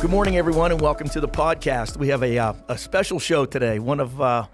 Good morning, everyone, and welcome to the podcast. We have a, uh, a special show today. One of uh,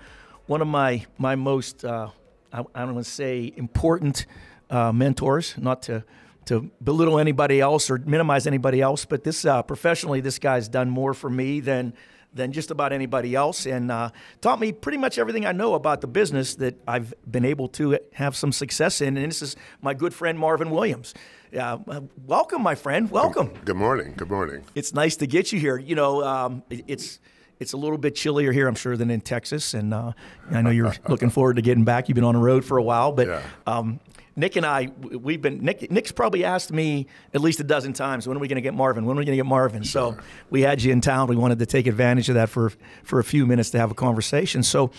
one of my my most uh, I, I don't want to say important uh, mentors. Not to to belittle anybody else or minimize anybody else, but this uh, professionally, this guy's done more for me than than just about anybody else, and uh, taught me pretty much everything I know about the business that I've been able to have some success in. And this is my good friend Marvin Williams. Uh, welcome, my friend. Welcome. Good morning. Good morning. It's nice to get you here. You know, um, it- it's it's a little bit chillier here, I'm sure, than in Texas, and uh, I know you're looking forward to getting back. You've been on the road for a while, but Yeah. um, Nick and I, we've been. Nick, Nick's probably asked me at least a dozen times, "When are we going to get Marvin? When are we going to get Marvin?" So we had you in town. We wanted to take advantage of that for for a few minutes to have a conversation. So,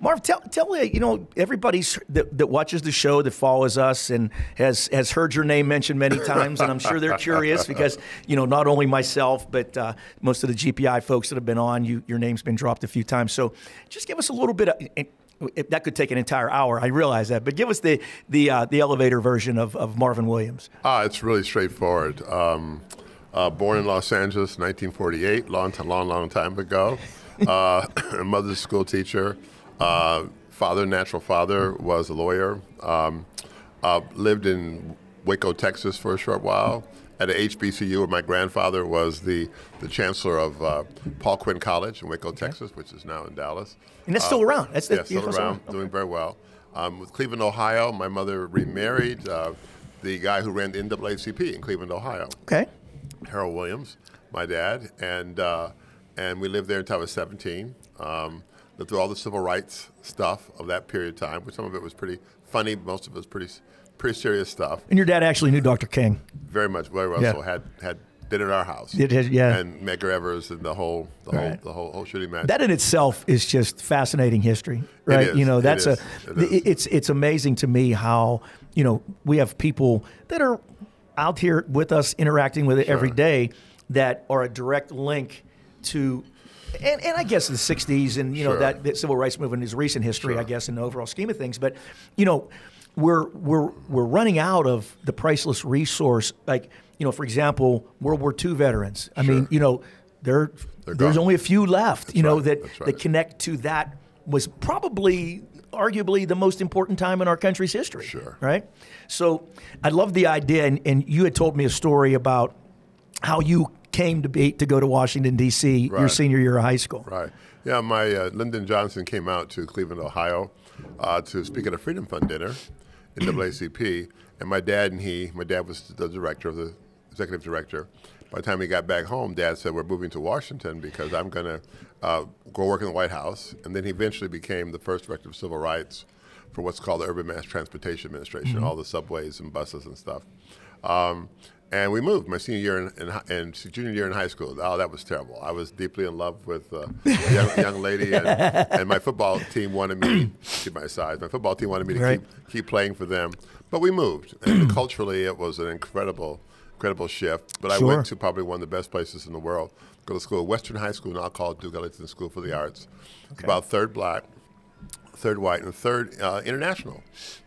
Marv, tell tell you know everybody's that, that watches the show that follows us and has has heard your name mentioned many times, and I'm sure they're curious because you know not only myself but uh, most of the GPI folks that have been on, you your name's been dropped a few times. So, just give us a little bit of. If that could take an entire hour. I realize that, but give us the the uh, the elevator version of, of Marvin Williams. Ah, it's really straightforward. Um, uh, born in Los Angeles, 1948, long, long, long time ago. Uh, mother's school teacher. Uh, father, natural father, was a lawyer. Um, uh, lived in Waco, Texas, for a short while. At a HBCU, where my grandfather was the, the chancellor of uh, Paul Quinn College in Waco, Texas, which is now in Dallas. And that's still around. That's the- yeah, still that's around, still- doing very well. Um, with Cleveland, Ohio, my mother remarried uh, the guy who ran the NAACP in Cleveland, Ohio, Okay. Harold Williams, my dad, and uh, and we lived there until I was 17. Um, lived through all the civil rights stuff of that period of time, which some of it was pretty funny, most of it was pretty pretty serious stuff. And your dad actually knew Dr. King. Very much, very well. Yeah. So had had did it at our house. It has- yeah. And Medgar Evers and the whole the whole the whole, whole shooting match. That in itself is just fascinating history, right? You know, that's a It is. it- it's it's amazing to me how you know we have people that are out here with us interacting with it every Sure. day that are a direct link to. And, and I guess the '60s and you know Sure. that, that civil rights movement is recent history, I guess, in the overall scheme of things. But you know, we're we're we're running out of the priceless resource. Like you know, for example, World War II veterans. I mean, you know, there there's only a few left. you know right. that That's that connect to that was probably arguably the most important time in our country's history. Sure. Right. So I love the idea, and, and you had told me a story about how you came to be to go to Washington D.C. your senior year of high school. Right. Yeah, my uh, Lyndon Johnson came out to Cleveland, Ohio, uh, to speak at a Freedom Fund dinner in NAACP, and my dad and he, my dad was the director of the executive director. By the time we got back home, Dad said, "We're moving to Washington because I'm going to uh, go work in the White House." And then he eventually became the first director of civil rights for what's called the Urban Mass Transportation Administration, all the subways and buses and stuff. Um, and we moved my senior year in, in, hi- and junior year in high school. Oh, that was terrible. I was deeply in love with uh, a young, young lady, and, and my football team wanted me to my size. My football team wanted me to Right. keep keep playing for them, but we moved. And culturally, it was an incredible, incredible shift. But I went to probably one of the best places in the world. Go to school, Western High School, now called Duke Ellington School for the Arts. It's about third black, third white, and third uh, international.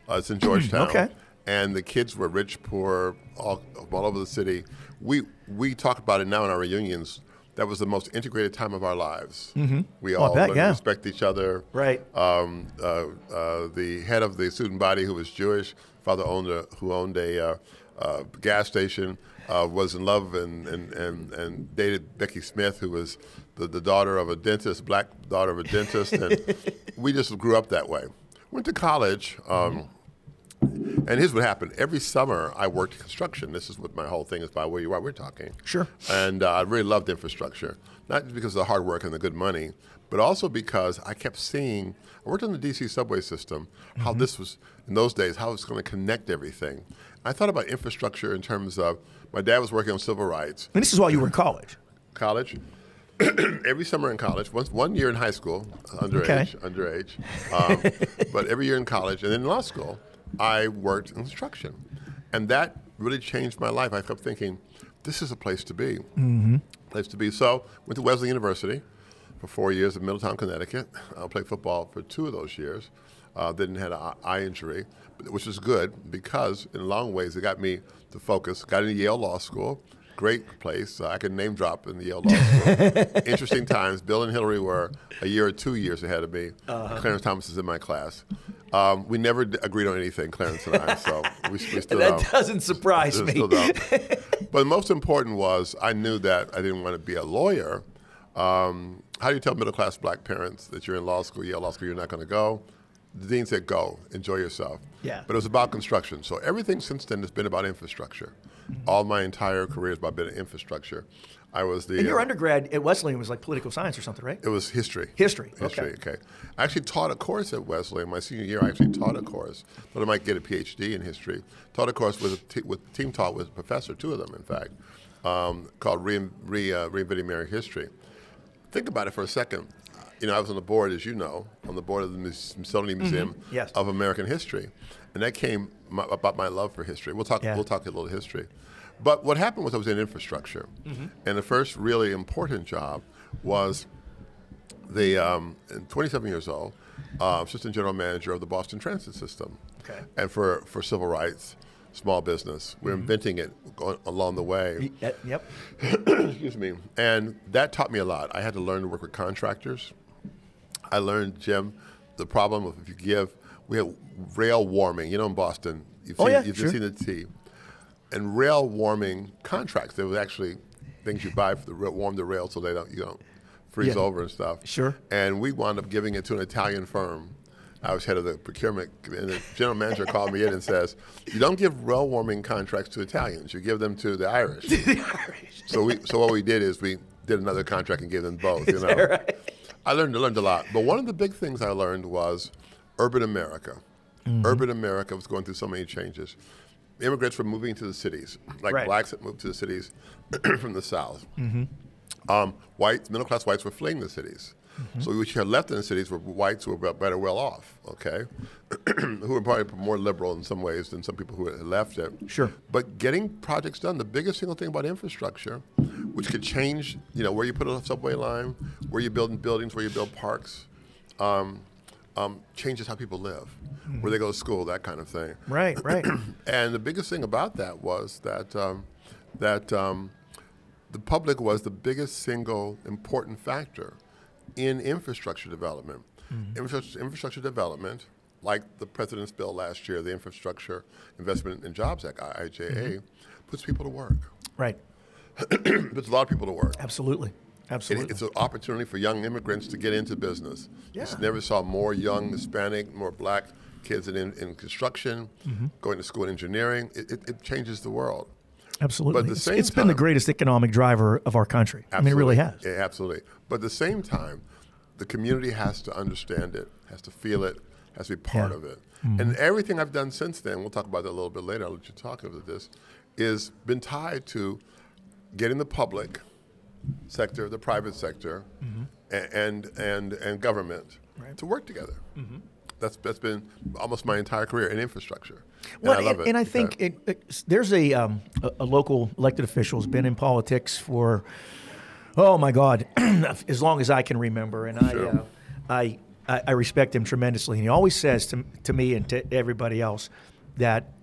Uh, it's in Georgetown. Okay. And the kids were rich, poor, all, all over the city. We we talk about it now in our reunions. That was the most integrated time of our lives. Mm-hmm. We all bet, yeah. respect each other. Right. Um, uh, uh, the head of the student body, who was Jewish, father owned a, who owned a uh, gas station, uh, was in love and, and, and, and dated Becky Smith, who was the, the daughter of a dentist, black daughter of a dentist, and we just grew up that way. Went to college. Um, and here's what happened. Every summer, I worked construction. This is what my whole thing is about where you are. We're talking. Sure. And uh, I really loved infrastructure, not just because of the hard work and the good money, but also because I kept seeing. I worked on the DC subway system. How Mm-hmm. this was in those days, how it's going to connect everything. I thought about infrastructure in terms of my dad was working on civil rights, And this is while you were in college. college. every summer in college, once one year in high school, underage, Okay. underage, um, but every year in college, and then in law school, I worked in construction, and that really changed my life. I kept thinking, this is a place to be, mm-hmm. place to be. So went to Wesleyan University for four years in Middletown, Connecticut. I played football for two of those years. Uh, then had an eye injury, which was good because in long ways it got me to focus. Got into Yale Law School, great place. Uh, I could name drop in the Yale Law School. Interesting times. Bill and Hillary were a year or two years ahead of me. Uh-huh. Clarence Thomas is in my class. Um, we never d- agreed on anything, Clarence and I. So we, we still that don't. doesn't surprise me. Still don't. but the most important was I knew that I didn't want to be a lawyer. Um, how do you tell middle class black parents that you're in law school, Yale Law School, you're not going to go? The dean said, go, enjoy yourself. Yeah. But it was about construction. So everything since then has been about infrastructure. Mm-hmm. All my entire career has about been infrastructure. I was the. And your uh, undergrad at Wesleyan was like political science or something, right? it was history. History, History, okay. okay. I actually taught a course at Wesleyan. My senior year, I actually taught a course. Thought I might get a PhD in history. Taught a course with a t- with team taught with a professor, two of them, in fact, um, called Rein, Re, uh, Reinventing American History. Think about it for a second. You know, I was on the board, as you know, on the board of the Smithsonian Museum Mm-hmm. Yes. of American History, and that came my, about my love for history. We'll talk. Yeah. We'll talk a little history. But what happened was I was in infrastructure, Mm-hmm. and the first really important job was the um, 27 years old, uh, assistant general manager of the Boston Transit System, Okay. and for for civil rights, small business. We're inventing it along the way. Yep. Excuse me. And that taught me a lot. I had to learn to work with contractors. I learned, Jim, the problem of if you give, we have rail warming. You know, in Boston, you've Oh, seen, yeah, you've sure. seen the T. And rail warming contracts, there was actually things you buy for the rail, warm the rail so they don't you don't freeze Yeah. over and stuff. Sure. And we wound up giving it to an Italian firm. I was head of the procurement, and the general manager called me in and says, "You don't give rail warming contracts to Italians. You give them to the Irish." the Irish. So we, so what we did is we did another contract and gave them both. You know, I learned learned a lot. But one of the big things I learned was urban America. Mm-hmm. Urban America was going through so many changes. Immigrants were moving to the cities, like Right. blacks that moved to the cities from the south. Mm-hmm. Um, whites, middle class whites were fleeing the cities. Mm-hmm. So what you had left in the cities were whites who were better well off, okay, who were probably more liberal in some ways than some people who had left it. Sure. But getting projects done, the biggest single thing about infrastructure, which could change, you know, where you put a subway line, where you build buildings, where you build parks, um, um, changes how people live, where they go to school, that kind of thing. Right, right. And the biggest thing about that was that um, that um, the public was the biggest single important factor in infrastructure development. Infrastructure, infrastructure development, like the president's bill last year, the Infrastructure Investment and Jobs Act (IIJA), puts people to work. right. puts a lot of people to work. Absolutely. It- Absolutely. it's an opportunity for young immigrants to get into business. Yeah. Just never saw more young Hispanic, more black kids in, in construction, Mm-hmm. going to school in engineering. It, it, it changes the world. Absolutely. But the It's- same it's been the greatest economic driver of our country. I mean, it really has. Yeah, absolutely. But at the same time, the community has to understand it, has to feel it, has to be part Yeah. of it. Mm-hmm. And everything I've done since then, we'll talk about that a little bit later, I'll let you talk about this, is been tied to getting the public sector, the private sector, a- and, and, and government Mm-hmm. Right. Mm-hmm. to work together. That's, that's been almost my entire career in infrastructure. And Well, I love and, it. and I think it, it, there's a, um, a a local elected official who's been in politics for, oh my God, as long as I can remember, and Sure. Uh, I, I I respect him tremendously. And he always says to to me and to everybody else that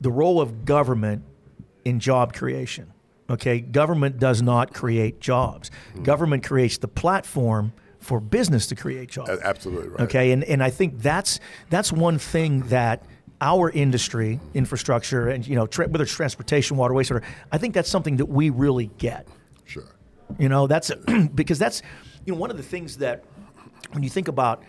the role of government in job creation. Okay, government does not create jobs. Hmm. Government creates the platform for business to create jobs. Absolutely right. Okay, and, and I think that's that's one thing that our industry, infrastructure, and you know, whether it's transportation, water, wastewater, I think that's something that we really get. Sure. You know, that's because that's you know one of the things that when you think about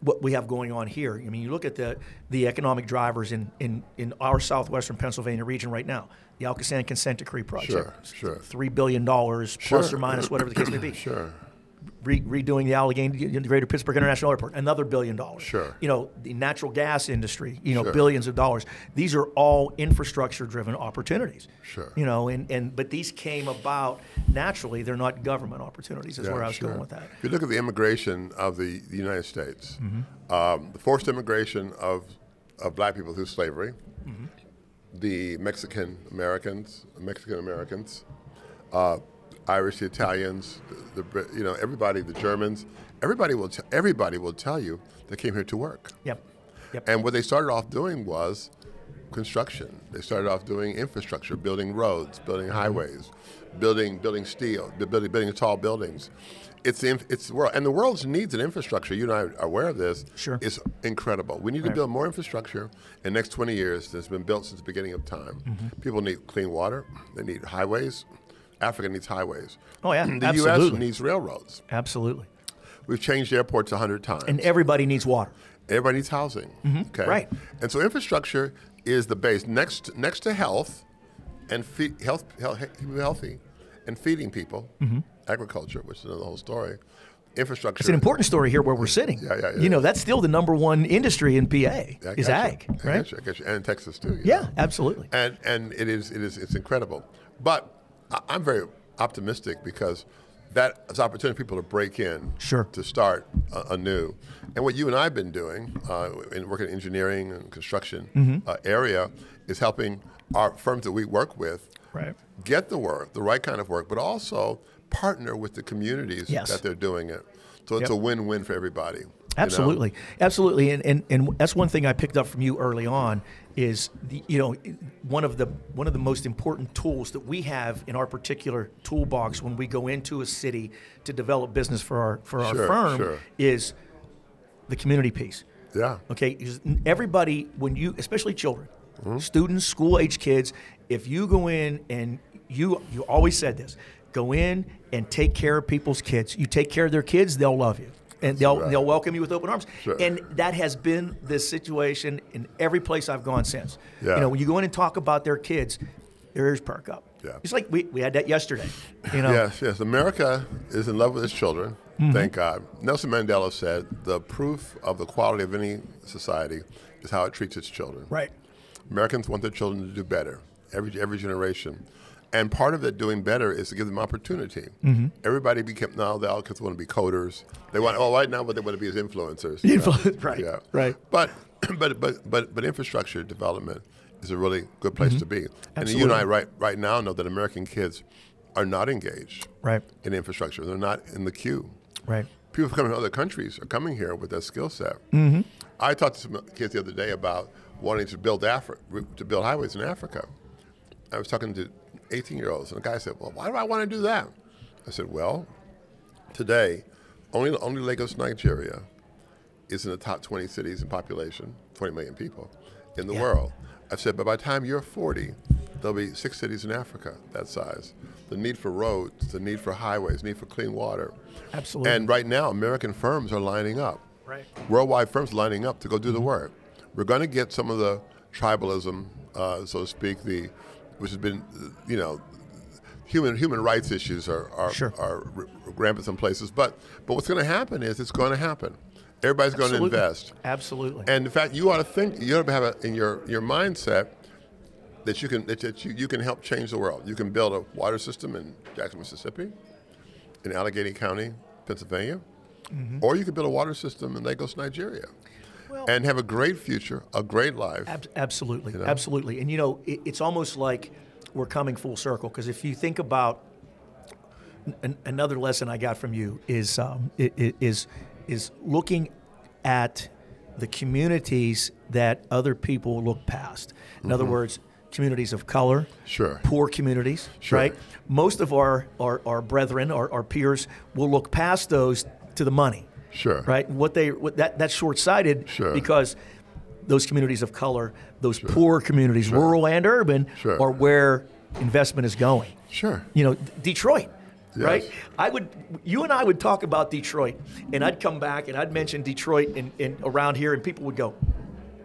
what we have going on here, I mean, you look at the the economic drivers in in, in our southwestern Pennsylvania region right now. The Alcosan consent decree project, Sure, sure. three billion dollars plus Sure. or minus whatever the case may be Sure. Re- redoing the Allegheny, the Greater Pittsburgh International Airport, another billion dollars. Sure. You know, the natural gas industry, you know, Sure. billions of dollars. These are all infrastructure-driven opportunities. Sure. You know, and, and but these came about naturally. They're not government opportunities. Is Yeah, where I was sure. going with that. If you look at the immigration of the, the United States, Mm-hmm. um, the forced immigration of, of black people through slavery, Mm-hmm. the Mexican Americans, Mexican Americans, uh, Irish, the Italians, the, the you know everybody, the Germans, everybody will t- everybody will tell you they came here to work. Yep. Yep. And what they started off doing was construction. They started off doing infrastructure, building roads, building highways, building building steel, building building tall buildings. It's the it's the world, and the world's needs in infrastructure. You and I are aware of this. Sure. is incredible. We need to build more infrastructure in the next 20 years that's been built since the beginning of time. Mm-hmm. People need clean water. They need highways. Africa needs highways. Oh, yeah, the absolutely. U.S. needs railroads. Absolutely. We've changed airports a hundred times. And everybody needs water. Everybody needs housing. Mm-hmm. Okay. right. And so infrastructure is the base next next to health and fe- health, health healthy and feeding people. Mm-hmm. Agriculture, which is another whole story. Infrastructure. It's an important story here where we're sitting. Yeah, yeah, yeah. You know, that's still the number one industry in PA I is got you. ag, I right? you, I. And in Texas too. Yeah, know. absolutely. and and it is it is it's incredible. But I'm very optimistic because that is opportunity for people to break in, Sure. to start uh, anew. And what you and I have been doing uh, in working in engineering and construction Mm-hmm. uh, area is helping our firms that we work with Right. get the work, the right kind of work, but also partner with the communities Yes. that they're doing it. So it's Yep. a win-win for everybody. you know? Absolutely, absolutely, and, and and that's one thing I picked up from you early on is the you know one of the one of the most important tools that we have in our particular toolbox when we go into a city to develop business for our for our Sure, firm sure. is the community piece. Yeah. Okay, everybody, when you, especially children, Mm-hmm. students, school age kids, if you go in and you, you always said this, go in and take care of people's kids. You take care of their kids, they'll love you. And they'll, right. they'll welcome you with open arms. Sure. And that has been the situation in every place I've gone since. Yeah. You know, when you go in and talk about their kids, their ears perk up. Yeah. It's like we, we had that yesterday. You know, Yes, yes. America is in love with its children. Mm-hmm. Thank God. Nelson Mandela said the proof of the quality of any society is how it treats its children. right. Americans want their children to do better every every generation, and part of it doing better is to give them opportunity. Mm-hmm. Everybody became now the kids want to be coders. They want oh right now what they want to be is influencers. Influ- right, Yeah. right. But but but but but infrastructure development is a really good place to be. And you and I Mm-hmm. Right right now know that American kids are not engaged Right. in infrastructure. They're not in the queue. Right. People coming from other countries are coming here with that skill set. Mm-hmm. I talked to some kids the other day about wanting to build Afri- to build highways in Africa. I was talking to 18 year olds, and the guy said, "Well, why do I want to do that?" I said, "Well, today, only only Lagos, Nigeria, is in the top 20 cities in population, 20 million people in the Yeah. world." I said, "But by the time you're 40, there'll be six cities in Africa that size. The need for roads, the need for highways, need for clean water." Absolutely. And right now, American firms are lining up. Right. Worldwide firms lining up to go do Mm-hmm. the work. We're going to get some of the tribalism, uh, so to speak, the which has been, you know, human human rights issues are are, Sure. are rampant some places. But but what's going to happen is it's going to happen. Everybody's going to invest. Absolutely. And in fact, you ought to think you ought to have a, in your your mindset that you can that, you, you can help change the world. You can build a water system in Jackson, Mississippi, in Allegheny County, Pennsylvania, mm-hmm. or you could build a water system in Lagos, Nigeria, Well- and have a great future, a great life. Ab- absolutely, absolutely. And you know, it, it's almost like we're coming full circle because if you think about an, another lesson I got from you is um, is is looking at the communities that other people look past. In other words, communities of color, Mm-hmm. Sure. poor communities, Sure. right? Most of our our, our brethren, our, our peers, will look past those to the money Sure. right? What they what that that's short sighted Sure. because those communities of color, those poor communities, rural and urban, Sure. are where investment is going. Sure. You know, D- Detroit. Right, I would. You and I would talk about Detroit, and I'd come back and I'd mention Detroit and, and around here, and people would go,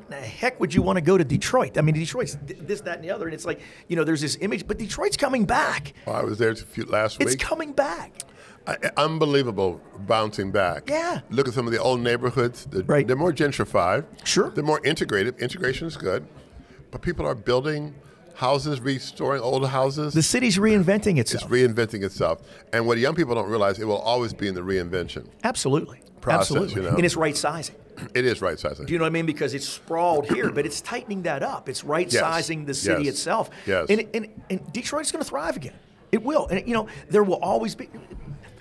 "The heck would you want to go to Detroit?" I mean, Detroit's this, that, and the other, and it's like you know, there's this image, but Detroit's coming back. Well, I was there a few, last week. It's coming back. Unbelievable bouncing back. Yeah. Look at some of the old neighborhoods. They're, Right. they're more gentrified. Sure. They're more integrated. Integration is good. But people are building houses, restoring old houses. The city's reinventing itself. it's reinventing itself. And what young people don't realize, it will always be in the reinvention. Absolutely. Process, Absolutely. you know. And it's right sizing. It is right sizing. Do you know what I mean? Because it's sprawled here, but it's tightening that up. It's right sizing the city Yes. itself. Yes. And, and, and Detroit's going to thrive again. It will. And, you know, there will always be.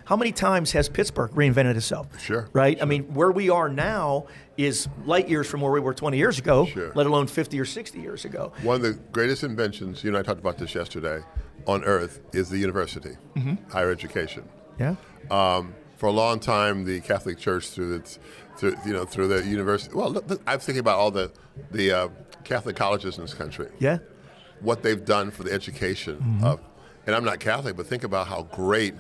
How many times has Pittsburgh reinvented itself? Sure, Right. I mean, where we are now is light years from where we were 20 years ago, Sure. let alone 50 or 60 years ago. One of the greatest inventions, you and I talked about this yesterday, on Earth is the university, higher education. Yeah. Um, for a long time, the Catholic Church, through its, through, you know, through the university. Well, look, look, I'm thinking about all the the uh, Catholic colleges in this country. Yeah. What they've done for the education Mm-hmm. of, and I'm not Catholic, but think about how great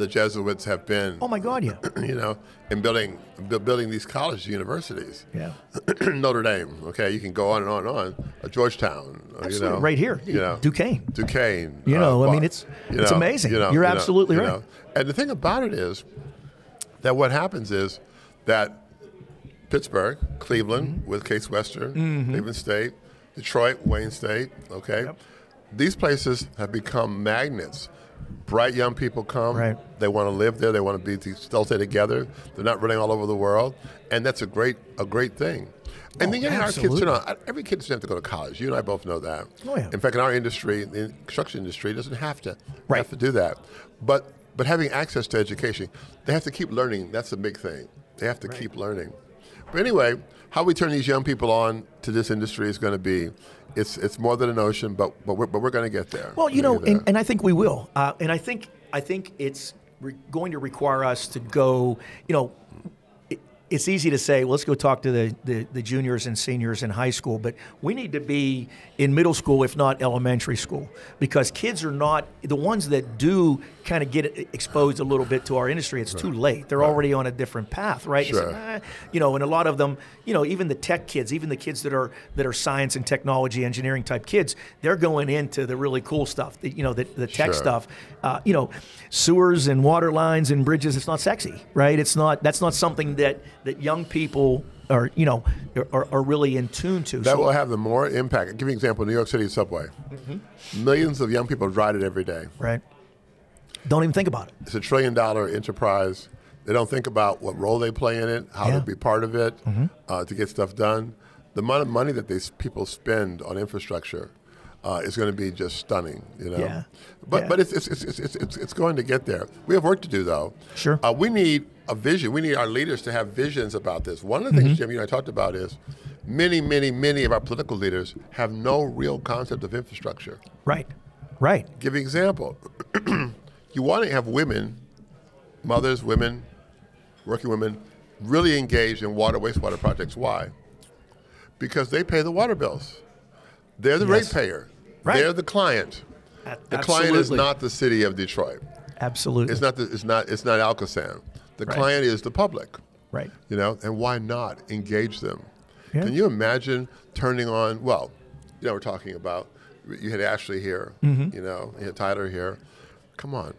the Jesuits have been. Oh my God. Yeah. You know, in building building these colleges, universities. Yeah. Notre Dame. Okay, you can go on and on and on. Uh, Georgetown. uh, Absolutely. You know, Right here. You know, Duquesne. Duquesne. You know, I mean, it's- you it's amazing. You're absolutely right. And the thing about it is that what happens is that Pittsburgh, Cleveland Mm-hmm. with Case Western, Cleveland State, Detroit, Wayne State. Okay, Yep. these places have become magnets. Bright young people come. Right. They want to live there. They want to be still stay together. They're not running all over the world, and that's a great a great thing. And Oh, then you know, our kids, you know, every kid doesn't have to go to college. You and I both know that. Oh, yeah. In fact, in our industry, the construction industry, doesn't have to Right. have to do that. But but having access to education, they have to keep learning. That's a big thing. They have to keep learning. But anyway, how we turn these young people on to this industry is going to be, it's it's more than a notion, but but we're, but we're going to get there. Well, you know, and, and I think we will. Uh, and I think I think it's re- going to require us to go. You know, it, it's easy to say, well, let's go talk to the, the the juniors and seniors in high school, but we need to be in middle school, if not elementary school, because kids are not the ones that do kind of get exposed a little bit to our industry. It's too late. They're already on a different path, right? Sure. like, eh, you know, and a lot of them, you know, even the tech kids, even the kids that are that are science and technology, engineering type kids, they're going into the really cool stuff. The, you know, the, the tech Sure. stuff. Uh, you know, sewers and water lines and bridges. It's not sexy, right? It's not. That's not something that that young people are, you know, are, are really in tune to. that So- will have the more impact. I'll give you an example: New York City subway. Mm-hmm. Millions of young people ride it every day. right. Don't even think about it. It's a trillion dollar enterprise. They don't think about what role they play in it, how Yeah. to be part of it, uh, to get stuff done. The amount of money that these people spend on infrastructure uh, is going to be just stunning. You know, Yeah. but Yeah. but it's, it's, it's, it's, it's, it's going to get there. We have work to do though. Sure. Uh, we need a vision. We need our leaders to have visions about this. One of the things Jim, you and I talked about is many, many, many of our political leaders have no real concept of infrastructure. Right. Right. Give you an example. you want to have women, mothers, women, working women, really engaged in water, wastewater projects. Why? Because they pay the water bills. They're the Yes. ratepayer. Right. They're the client. A- The client is not the city of Detroit. Absolutely. It's not. The, it's not. It's not Alcosan. The Right. client is the public. right. You know, and why not engage them? Yeah. Can you imagine turning on? Well, you know, we're talking about. You had Ashley here. Mm-hmm. You know, you had Tyler here. Come on,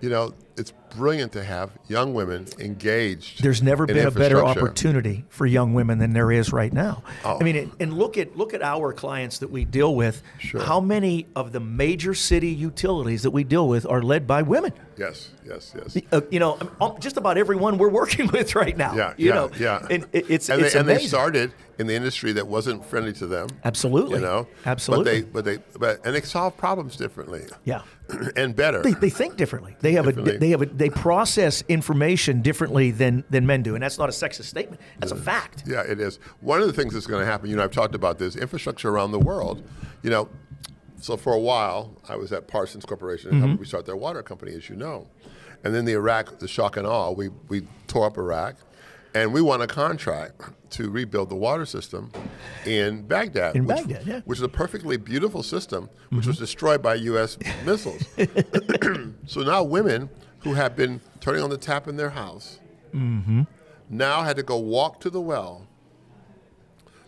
you know, it's brilliant to have young women engaged. There's never been a better opportunity for young women than there is right now. Oh. I mean, and- look at look at our clients that we deal with. Sure. How many of the major city utilities that we deal with are led by women? Yes, yes, yes. Uh, you know, um, just about everyone we're working with right now. Yeah, you yeah, know, yeah. And it's and it's they, and they started in the industry that wasn't friendly to them. Absolutely. You know, Absolutely. But they, but they, but and they solve problems differently. Yeah. and better. They, they think differently. They have a Differently. They have a they process information differently than than men do, and that's not a sexist statement. That's a fact. Yeah, it is. One of the things that's going to happen, you know, I've talked about this infrastructure around the world. You know, so for a while, I was at Parsons Corporation, and helped mm-hmm. restart their water company, as you know. And then the Iraq, the shock and awe, we, we tore up Iraq, and we won a contract to rebuild the water system in Baghdad. In which, Baghdad, yeah. Which is a perfectly beautiful system, which was mm-hmm. destroyed by U.S. missiles. so now women who had been turning on the tap in their house mm-hmm. now had to go walk to the well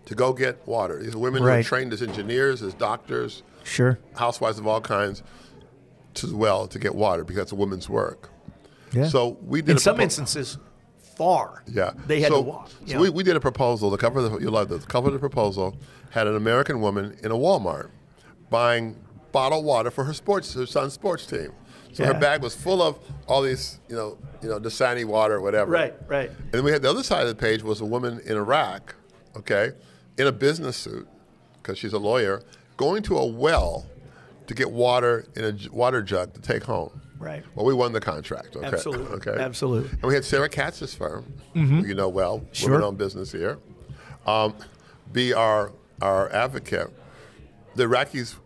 to go get water. These are women who are trained as engineers, as doctors, Sure. housewives of all kinds, to the well to get water because it's a woman's work. Yeah. So we did in a some propo- instances, far. Yeah, They had so, to walk. So yeah. we, we did a proposal. The cover of the you love this. The cover of the proposal had an American woman in a Walmart buying bottled water for her sports her son's sports team. So Yeah. her bag was full of all these you know you know Dasani water or whatever. Right, right. And then we had the other side of the page was a woman in Iraq, okay, in a business suit because she's a lawyer, going to a well to get water in a water jug to take home. Right. Well, we won the contract. Okay. Absolutely. Okay. Absolutely. And we had Sarah Katz's firm, who you know well. Sure. women-owned business here, um, be our our advocate. The Iraqis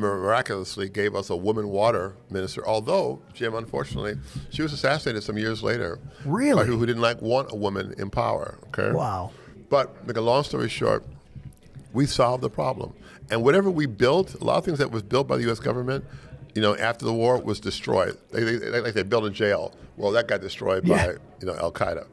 miraculously gave us a woman water minister, although Jim, unfortunately, she was assassinated some years later. Really? By who, who didn't like want a woman in power. Okay. Wow. But make a long story short, we solved the problem. And whatever we built, a lot of things that was built by the U.S. government, you know, after the war was destroyed. They, they, like they built a jail. Well, that got destroyed Yeah. by, you know, Al Qaeda.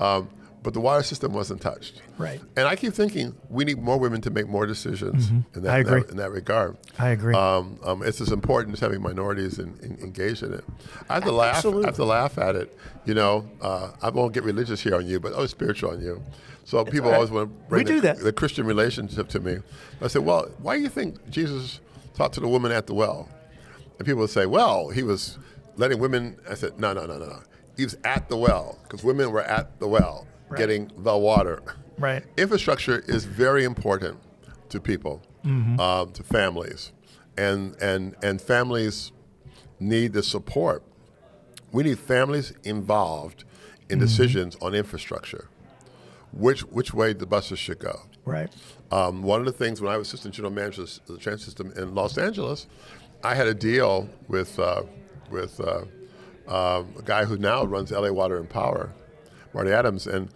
Um, but the water system wasn't touched. Right. And I keep thinking we need more women to make more decisions in, that, Mm-hmm. In that- agree. in that regard. I agree. Um, um, it's as important as having minorities in, in, engaged in it. I have to laugh. Absolutely. I have to laugh at it. You know, uh, I won't get religious here on you, but I was spiritual on you. So people all right. always want to bring We the, do that. the Christian relationship to me. I said, well, why do you think Jesus talked to the woman at the well? And people would say, well, he was letting women. I said, no, no, no, no, no. He was at the well because women were at the well Right. getting the water. Right. Infrastructure is very important to people, Mm-hmm. um, to families, and and and families need the support. We need families involved Mm-hmm. in decisions on infrastructure, which which way the buses should go. Right. Um, one of the things when I was assistant general manager of the transit system in Los Angeles, I had a deal with uh, with uh, um, a guy who now runs LA Water and Power, Marty Adams, and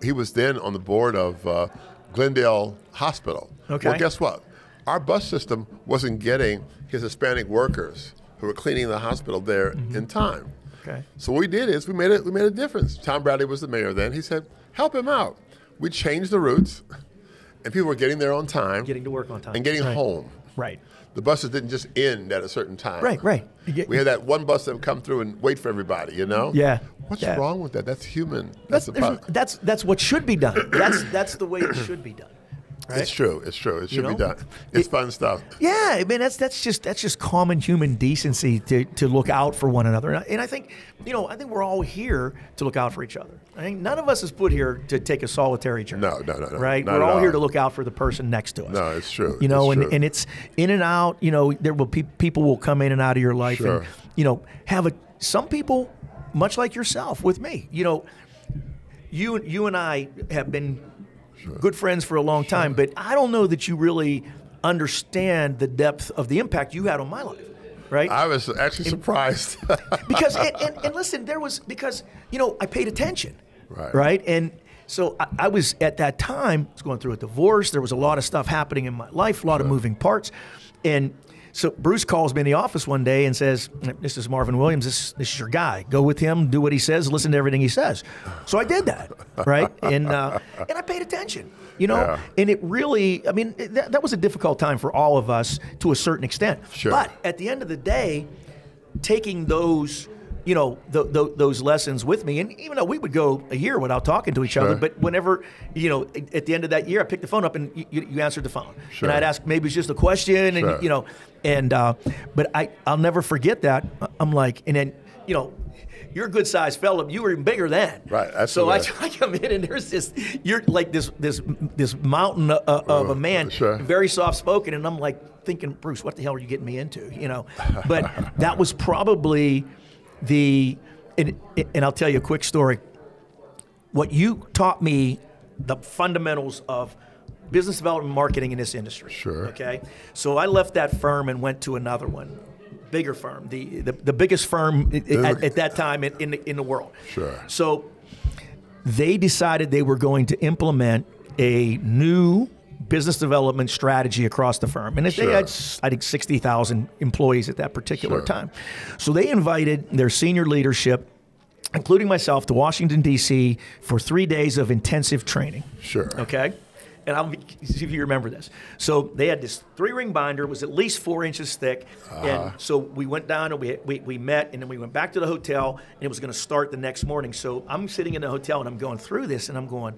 he was then on the board of uh, Glendale Hospital. Okay. Well, guess what? Our bus system wasn't getting his Hispanic workers who were cleaning the hospital there in time. Okay. So what we did is we made it. We made a difference. Tom Bradley was the mayor then. He said, "Help him out." We changed the routes, and people were getting there on time, Getting to work on time. and getting Right. home. Right. The buses didn't just end at a certain time. Right, right. Get- We had that one bus that would come through and wait for everybody. You know. Yeah, What's yeah. wrong with that? That's human. That's, That's, that's that's what should be done. That's that's the way it should be done. Right? It's true. It's true. It should know? be done. It's fun stuff. Yeah, I mean that's that's just that's just common human decency to, to look out for one another, and I, and I think you know I think we're all here to look out for each other. I think none of us is put here to take a solitary journey. No, no, no, no. Right? Not we're all, all. here to look out for the person next to us. No, it's true. You know, It's and, true. and it's in and out. You know, there will pe- people will come in and out of your life, Sure. and you know have a some people much like yourself with me. You know, you you and I have been good friends for a long time, but I don't know that you really understand the depth of the impact you had on my life, right? I was actually surprised. because and, and, and listen, there was because you know I paid attention, Right. right, and so I, I was at that time I was going through a divorce. There was a lot of stuff happening in my life, a lot of moving parts, and. So Bruce calls me in the office one day and says, "This is Marvin Williams. This, this is your guy. Go with him. Do what he says. Listen to everything he says." So I did that, right? And uh, and I paid attention, you know. Yeah. And it really, I mean, that, that was a difficult time for all of us to a certain extent. Sure. But at the end of the day, taking those, you know, th- th- those lessons with me, and even though we would go a year without talking to each other, but whenever, you know, at- the end of that year, I picked the phone up and you, you answered the phone, Sure. and I'd ask maybe it's just a question, and you know, and uh, but I I'll never forget that. I'm like, and then you know. You're a good sized fella. You were even bigger then. Right, Absolutely. So I. I come in and there's this. You're like this this this mountain uh, of a man, sure. very soft spoken, and I'm like thinking, Bruce, what the hell are you getting me into? You know, but that was probably the, and, and I'll tell you a quick story. What you taught me, the fundamentals of business development marketing in this industry. Sure. Okay, so I left that firm and went to another one, bigger firm, the the, the biggest firm at, at, at that time in, in the, in the world. Sure. So they decided they were going to implement a new business development strategy across the firm. And they Sure. had, I think, 60,000 employees at that particular Sure. time. So they invited their senior leadership, including myself, to Washington, D.C. for three days of intensive training. Sure. Okay. And I'll see if you remember this. So they had this three ring binder, it was at least four inches thick. Uh-huh. And so we went down and we, we, we met, and then we went back to the hotel, and it was going to start the next morning. So I'm sitting in the hotel and I'm going through this, and I'm going,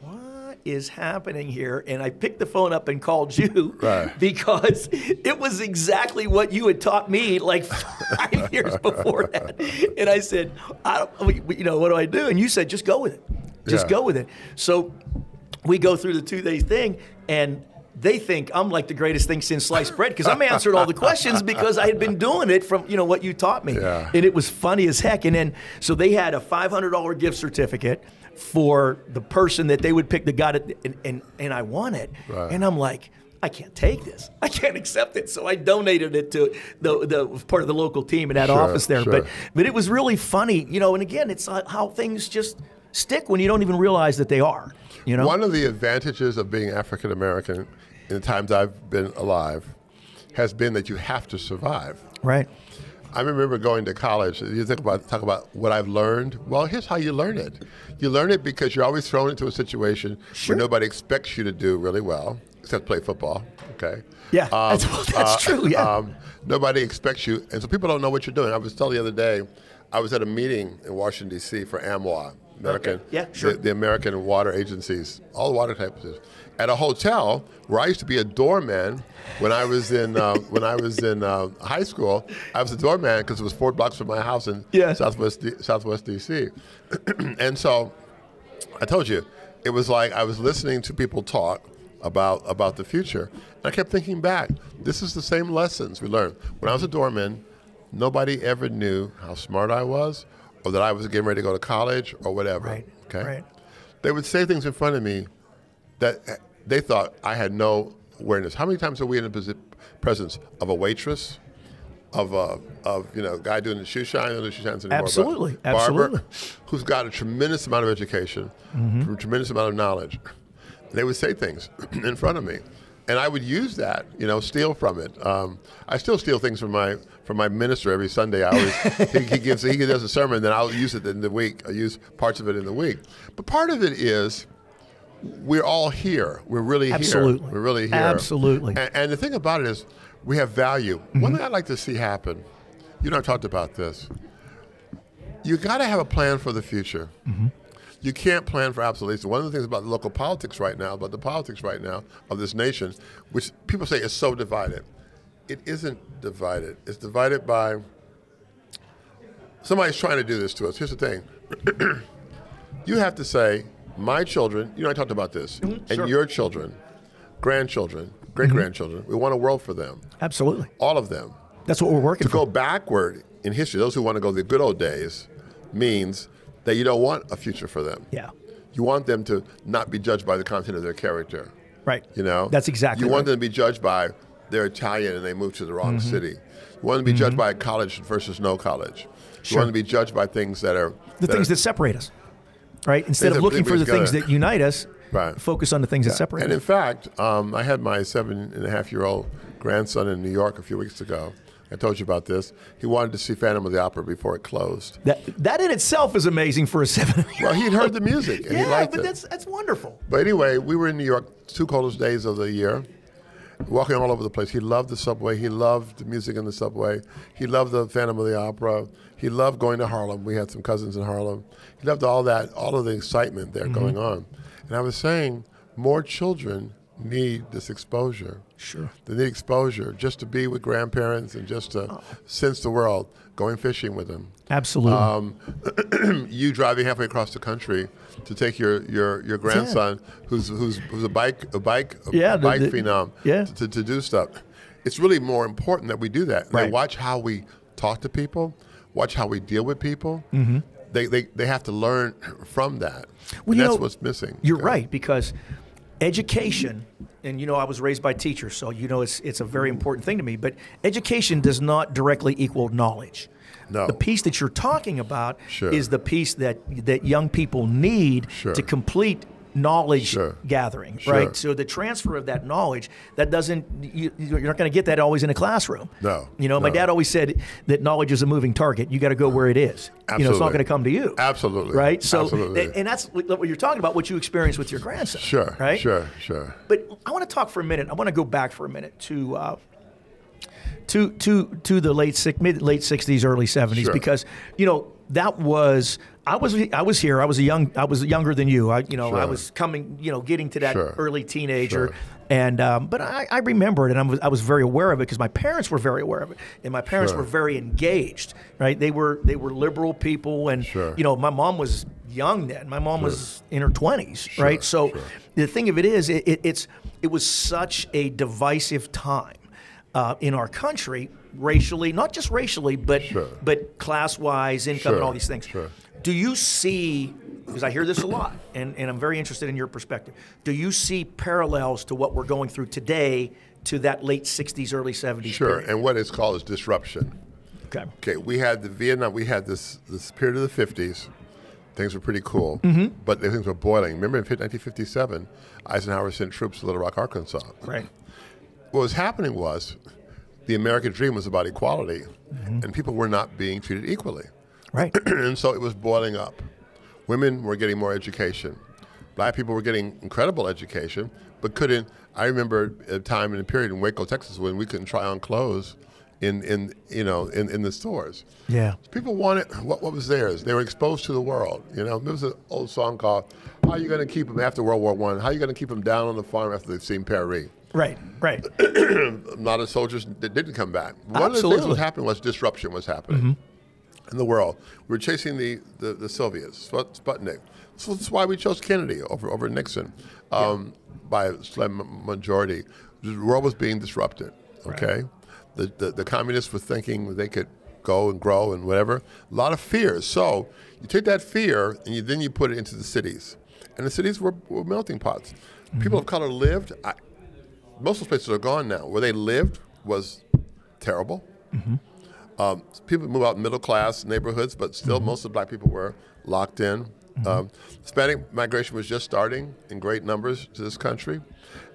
what is happening here? And I picked the phone up and called you Right. because it was exactly what you had taught me like five years before that. And I said, I don't, you know, what do I do? And you said, just go with it. Just Yeah. go with it. So we go through the two day thing, and they think I'm like the greatest thing since sliced bread because I'm answering all the questions because I had been doing it from you know what you taught me, Yeah. and it was funny as heck. And then so they had a $500 gift certificate for the person that they would pick the guy it, and and, and I won it, Right. and I'm like. I can't take this. I can't accept it. So I donated it to the, the part of the local team in that Sure, office there. But sure. but it was really funny, you know. And again, it's uh, how things just stick when you don't even realize that they are. You know, One of the advantages of being African American in the times I've been alive has been that you have to survive. right? I remember going to college. You think about talk about what I've learned. Well, here's how you learn it. You learn it because you're always thrown into a situation Sure. where nobody expects you to do really well, except play football. Okay. Yeah, that's- well, that's true, yeah. Um, nobody expects you, and so people don't know what you're doing. I was telling the other day, I was at a meeting in Washington D.C. for AMWA, American, Yeah, sure. the, the American water agencies, all the water types, at a hotel where I used to be a doorman when I was in uh, when I was in uh, high school. I was a doorman because it was four blocks from my house in Yeah. Southwest D- Southwest DC, and so I told you it was like I was listening to people talk about about the future, and I kept thinking back. This is the same lessons we learned when I was a doorman. Nobody ever knew how smart I was, or that I was getting ready to go to college, or whatever. Right, Okay. right. They would say things in front of me that eh, they thought I had no awareness. How many times are we in the presence of a waitress, of a of you know guy doing the shoe shine, the shoe shines anymore, Absolutely, barber, absolutely. who's got a tremendous amount of education, a tremendous amount of knowledge. And they would say things in front of me, and I would use that, you know, steal from it. Um, I still steal things from my from my minister every Sunday. I always he, he gives he does a sermon, then I'll use it in the week. I use parts of it in the week, but part of it is we're all here. We're really Absolutely. here. We're really here. Absolutely. And, and the thing about it is, we have value. One thing I'd like to see happen, you and I talked about this. You got to have a plan for the future. You can't plan for obsolescence. One of the things about the local politics right now, about the politics right now of this nation, which people say is so divided, it isn't divided. It's divided by somebody's trying to do this to us. Here's the thing you have to say, my children, you know, I talked about this, mm-hmm. and sure. your children, grandchildren, great grandchildren, mm-hmm. we want a world for them, Absolutely. all of them. That's what we're working To for. go backward in history, those who want to go the good old days, means that you don't want a future for them. Yeah. You want them to not be judged by the content of their character. Right. You know, That's exactly You want right. them to be judged by they're Italian and they moved to the wrong Mm-hmm. city. You want them to be judged by college versus no college. Sure. You want them to be judged by things that are The things are- that separate us, right? Instead of looking for the things that unite us, Right. focus on the things that separate And us. in fact, um, I had my seven and a half year old grandson in New York a few weeks ago. I told you about this. He wanted to see Phantom of the Opera before it closed. That that in itself is amazing for a seven. Well, he'd heard the music and yeah, he liked but it. that's that's wonderful. But anyway, we were in New York, two coldest days of the year, walking all over the place. He loved the subway. He loved the music in the subway. He loved the Phantom of the Opera. He loved going to Harlem. We had some cousins in Harlem. He loved all that, all of the excitement there Mm-hmm. going on. And I was saying, more children need this exposure. Sure. They need exposure just to be with grandparents and just to sense the world, going fishing with them Absolutely. Um, you driving halfway across the country to take your your, your grandson who's who's who's a bike a bike a Yeah, the- bike the- phenom yeah. to, to do stuff. It's really more important that we do that. Right. They watch how we talk to people, watch how we deal with people. They, they they have to learn from that. Mm-hmm. Well, that's know, what's missing. You're Okay. right because education, and you know I was raised by teachers, so you know it's it's a very important thing to me. But education does not directly equal knowledge. No. The piece that you're talking about Sure. is the piece that that young people need Sure. to complete knowledge Sure. gathering, Sure. right? So the transfer of that knowledge that doesn't you, you're not going to get that always in a classroom. No, You know, my dad always said that knowledge is a moving target. You got to go where it is. Absolutely. You know, it's not going to come to you. Absolutely. Right. So, Absolutely. and that's what you're talking about. What you experience with your grandson. Sure. Right. Sure. Sure. But I want to talk for a minute. I want to go back for a minute to uh, to to to the late six, mid late '60s, early '70s, Sure. because you know that was I was I was here. I was a young I was younger than you. I you know I was coming you know getting to that Sure. early teenager. Sure. And um, but I, I remember it, and I was, I was very aware of it because my parents were very aware of it, and my parents Sure. were very engaged. Right? They were they were liberal people, and Sure. you know my mom was young then. My mom was in her twenties, right? So sure. the thing of it is, it, it, it's it was such a divisive time uh, in our country, racially, not just racially, but Sure. but class wise, income, and all these things. Do you see? Because I hear this a lot, and, and I'm very interested in your perspective. Do you see parallels to what we're going through today to that late '60s, early '70s? Sure. period? And what is called is disruption. Okay. Okay, we had the Vietnam. We had this this period of the fifties. Things were pretty cool, Mm-hmm. but things were boiling. Remember in 1957, Eisenhower sent troops to Little Rock, Arkansas. Right. What was happening was the American dream was about equality, Mm-hmm. and people were not being treated equally. Right. and so it was boiling up. Women were getting more education. Black people were getting incredible education, but couldn't. I remember a time in a period in Waco, Texas, when we couldn't try on clothes in, in you know in, in the stores. Yeah. People wanted what, what was theirs. They were exposed to the world. You know, there was an old song called "How are you going to keep them after World War One? How are you going to keep them down on the farm after they've seen Paris?" Right. Right. a lot of soldiers that didn't come back. One of the things that Absolutely. was happening was disruption was happening mm-hmm. In the world. We were chasing the, the, the Soviets, Sputnik. So that's why we chose Kennedy over, over Nixon um, by a slim majority. The world was being disrupted, okay? The, the, the communists were thinking they could go and grow and whatever. A lot of fears. So you take that fear and you, then you put it into the cities. And the cities were, were melting pots. People of color lived. I, most of those places are gone now. Where they lived was terrible. Um, people move out in middle class neighborhoods, but still most of the black people were locked in. Um, Hispanic migration was just starting in great numbers to this country.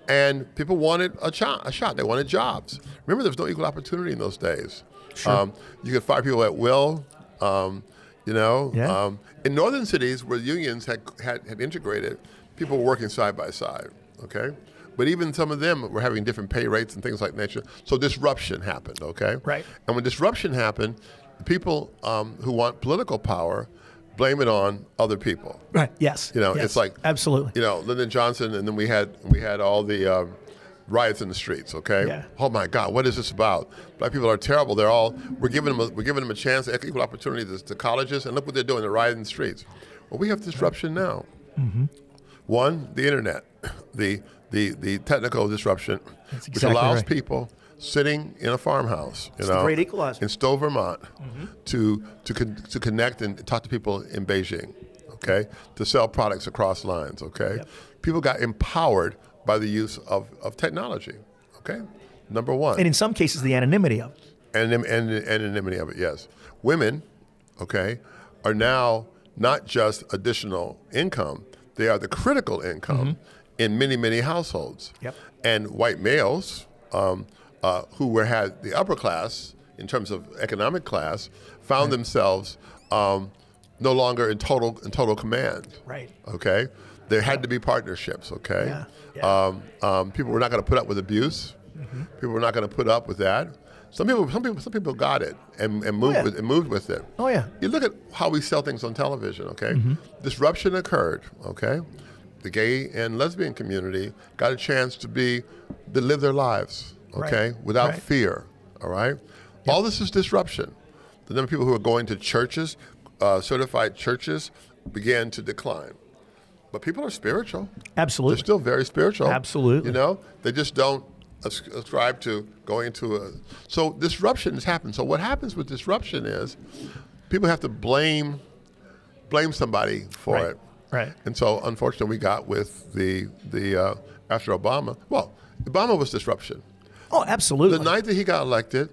And people wanted a, cho- a shot. They wanted jobs. Remember, there was no equal opportunity in those days. Um, you could fire people at will. Um, you know, Yeah. um, in northern cities where unions had, had, had integrated, people were working side by side. Okay, but even some of them were having different pay rates and things like nature. So disruption happened. Okay, Right. and when disruption happened, the people um, who want political power blame it on other people. Right. Yes. You know, Yes. it's like absolutely. You know, Lyndon Johnson, and then we had we had all the um, riots in the streets. Okay. Yeah. Oh my God, what is this about? Black people are terrible. They're all we're giving them a, we're giving them a chance, equal opportunity to, to colleges, and look what they're doing. They're rioting the streets. Well, we have disruption now. Mm-hmm. One, the internet, the the the technical disruption, That's which allows right. people sitting in a farmhouse, you the know, great equalizer. in Stowe, Vermont, Mm-hmm. to to con- to connect and talk to people in Beijing, okay, to sell products across lines, okay. Yep. People got empowered by the use of, of technology, okay. Number one, and in some cases, the anonymity of it. and and anonymity of it. Yes, women, okay, are now not just additional income; they are the critical income in many many households. Yep. And white males, um, uh, who were had the upper class in terms of economic class, found themselves um, no longer in total in total command. Right. Okay. There had to be partnerships. Okay. Yeah, yeah. Um, um, people were not going to put up with abuse. People were not going to put up with that. Some people, some people, some people got it and, and moved yeah. with and moved with it. Oh, yeah. You look at how we sell things on television. Okay. Mm-hmm. Disruption occurred. Okay. The gay and lesbian community got a chance to be to live their lives. Right. Okay. Without Right. fear. All right. All this is disruption. The number of people who are going to churches, uh, certified churches, began to decline. But people are spiritual. Absolutely. They're still very spiritual. Absolutely. You know, they just don't ascribe to going to a. So disruption has happened. So what happens with disruption is people have to blame blame somebody for Right. it. Right. And so unfortunately, we got with the the uh, after Obama. Well, Obama was disruption. Oh, absolutely. The night that he got elected,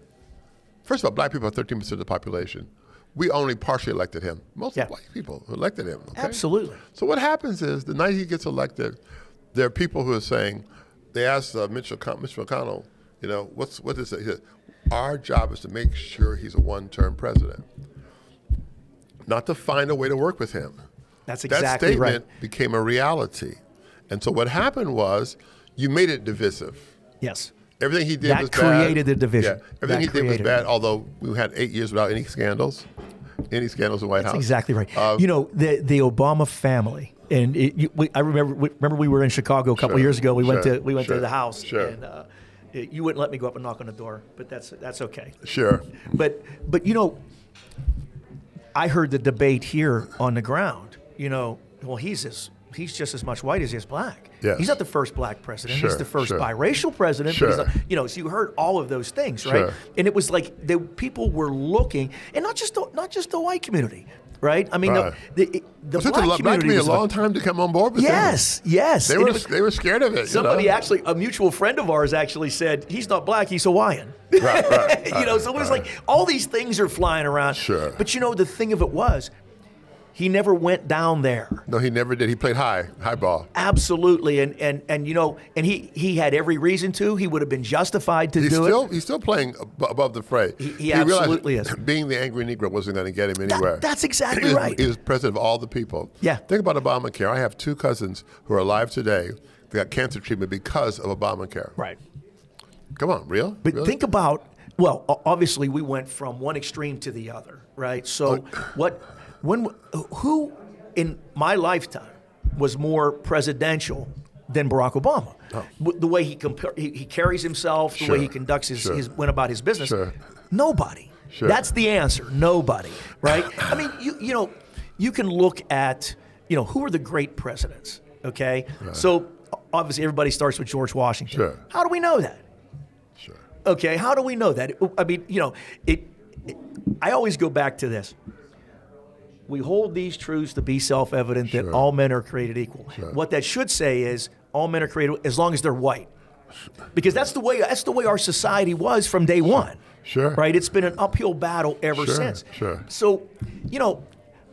first of all, black people are 13% of the population. We only partially elected him. Most Yeah. white people elected him. okay? Absolutely. So what happens is the night he gets elected, there are people who are saying, they asked uh, Mitch, McCon- Mitch McConnell, you know, what's what is it? He said, Our job is to make sure he's a one-term president, not to find a way to work with him. That's that statement right. became a reality, and so what happened was you made it divisive. Yes. Everything he did That was bad. created the division. Yeah, everything That he did was bad. it. Although we had eight years without any scandals, any scandals in the White That's House. exactly right. Um, you know, the the Obama family, and it, you, we, I remember we, remember we were in Chicago a couple Sure, years ago. We went to we went sure, to the house, sure. and uh, you wouldn't let me go up and knock on the door, but that's that's okay. Sure. But but you know, I heard the debate here on the ground, you know, well, he's as he's just as much white as he is black. Yes. He's not the first black president. Sure, he's the first sure. biracial president. Sure. Not, you know, so you heard all of those things, right? Sure. And it was like the people were looking, and not just the, not just the white community, right? I mean, Right. the the, the It took black community community a long time to come on board with them. Yes, yes. They were, was- they were scared of it. you Somebody know? actually, a mutual friend of ours actually said, he's not black, he's Hawaiian. Right, right, you know, so it was like all these things are flying around. Sure. But you know, the thing of it was, he never went down there. No, he never did. He played high, high ball. Absolutely. And, and, and you know, and he, he had every reason to. He would have been justified to He's do still it. he's still playing ab- above the fray. He- he realized absolutely is. Being the angry Negro wasn't going to get him anywhere. that's exactly he right. He was president of all the people. Yeah. Think about Obamacare. I have two cousins who are alive today. They got cancer treatment because of Obamacare. Right. Come on, real? But Really? think about well, obviously we went from one extreme to the other, right? So oh, what when who in my lifetime was more presidential than Barack Obama? Oh. W- The way he, compar- he he carries himself, the way he conducts his, sure. his went about his business. Sure. Nobody. Sure. That's the answer. Nobody. Right? I mean, you you know, you can look at you know who are the great presidents. Okay, so obviously everybody starts with George Washington. Sure. How do we know that? Sure. Okay, how do we know that? I mean, you know, it, it- I always go back to this. We hold these truths to be self-evident that all men are created equal. Sure. What that should say is all men are created as long as they're white, because that's the way that's the way our society was from day one. Sure. Right. It's been an uphill battle ever Sure, since. sure. So, you know,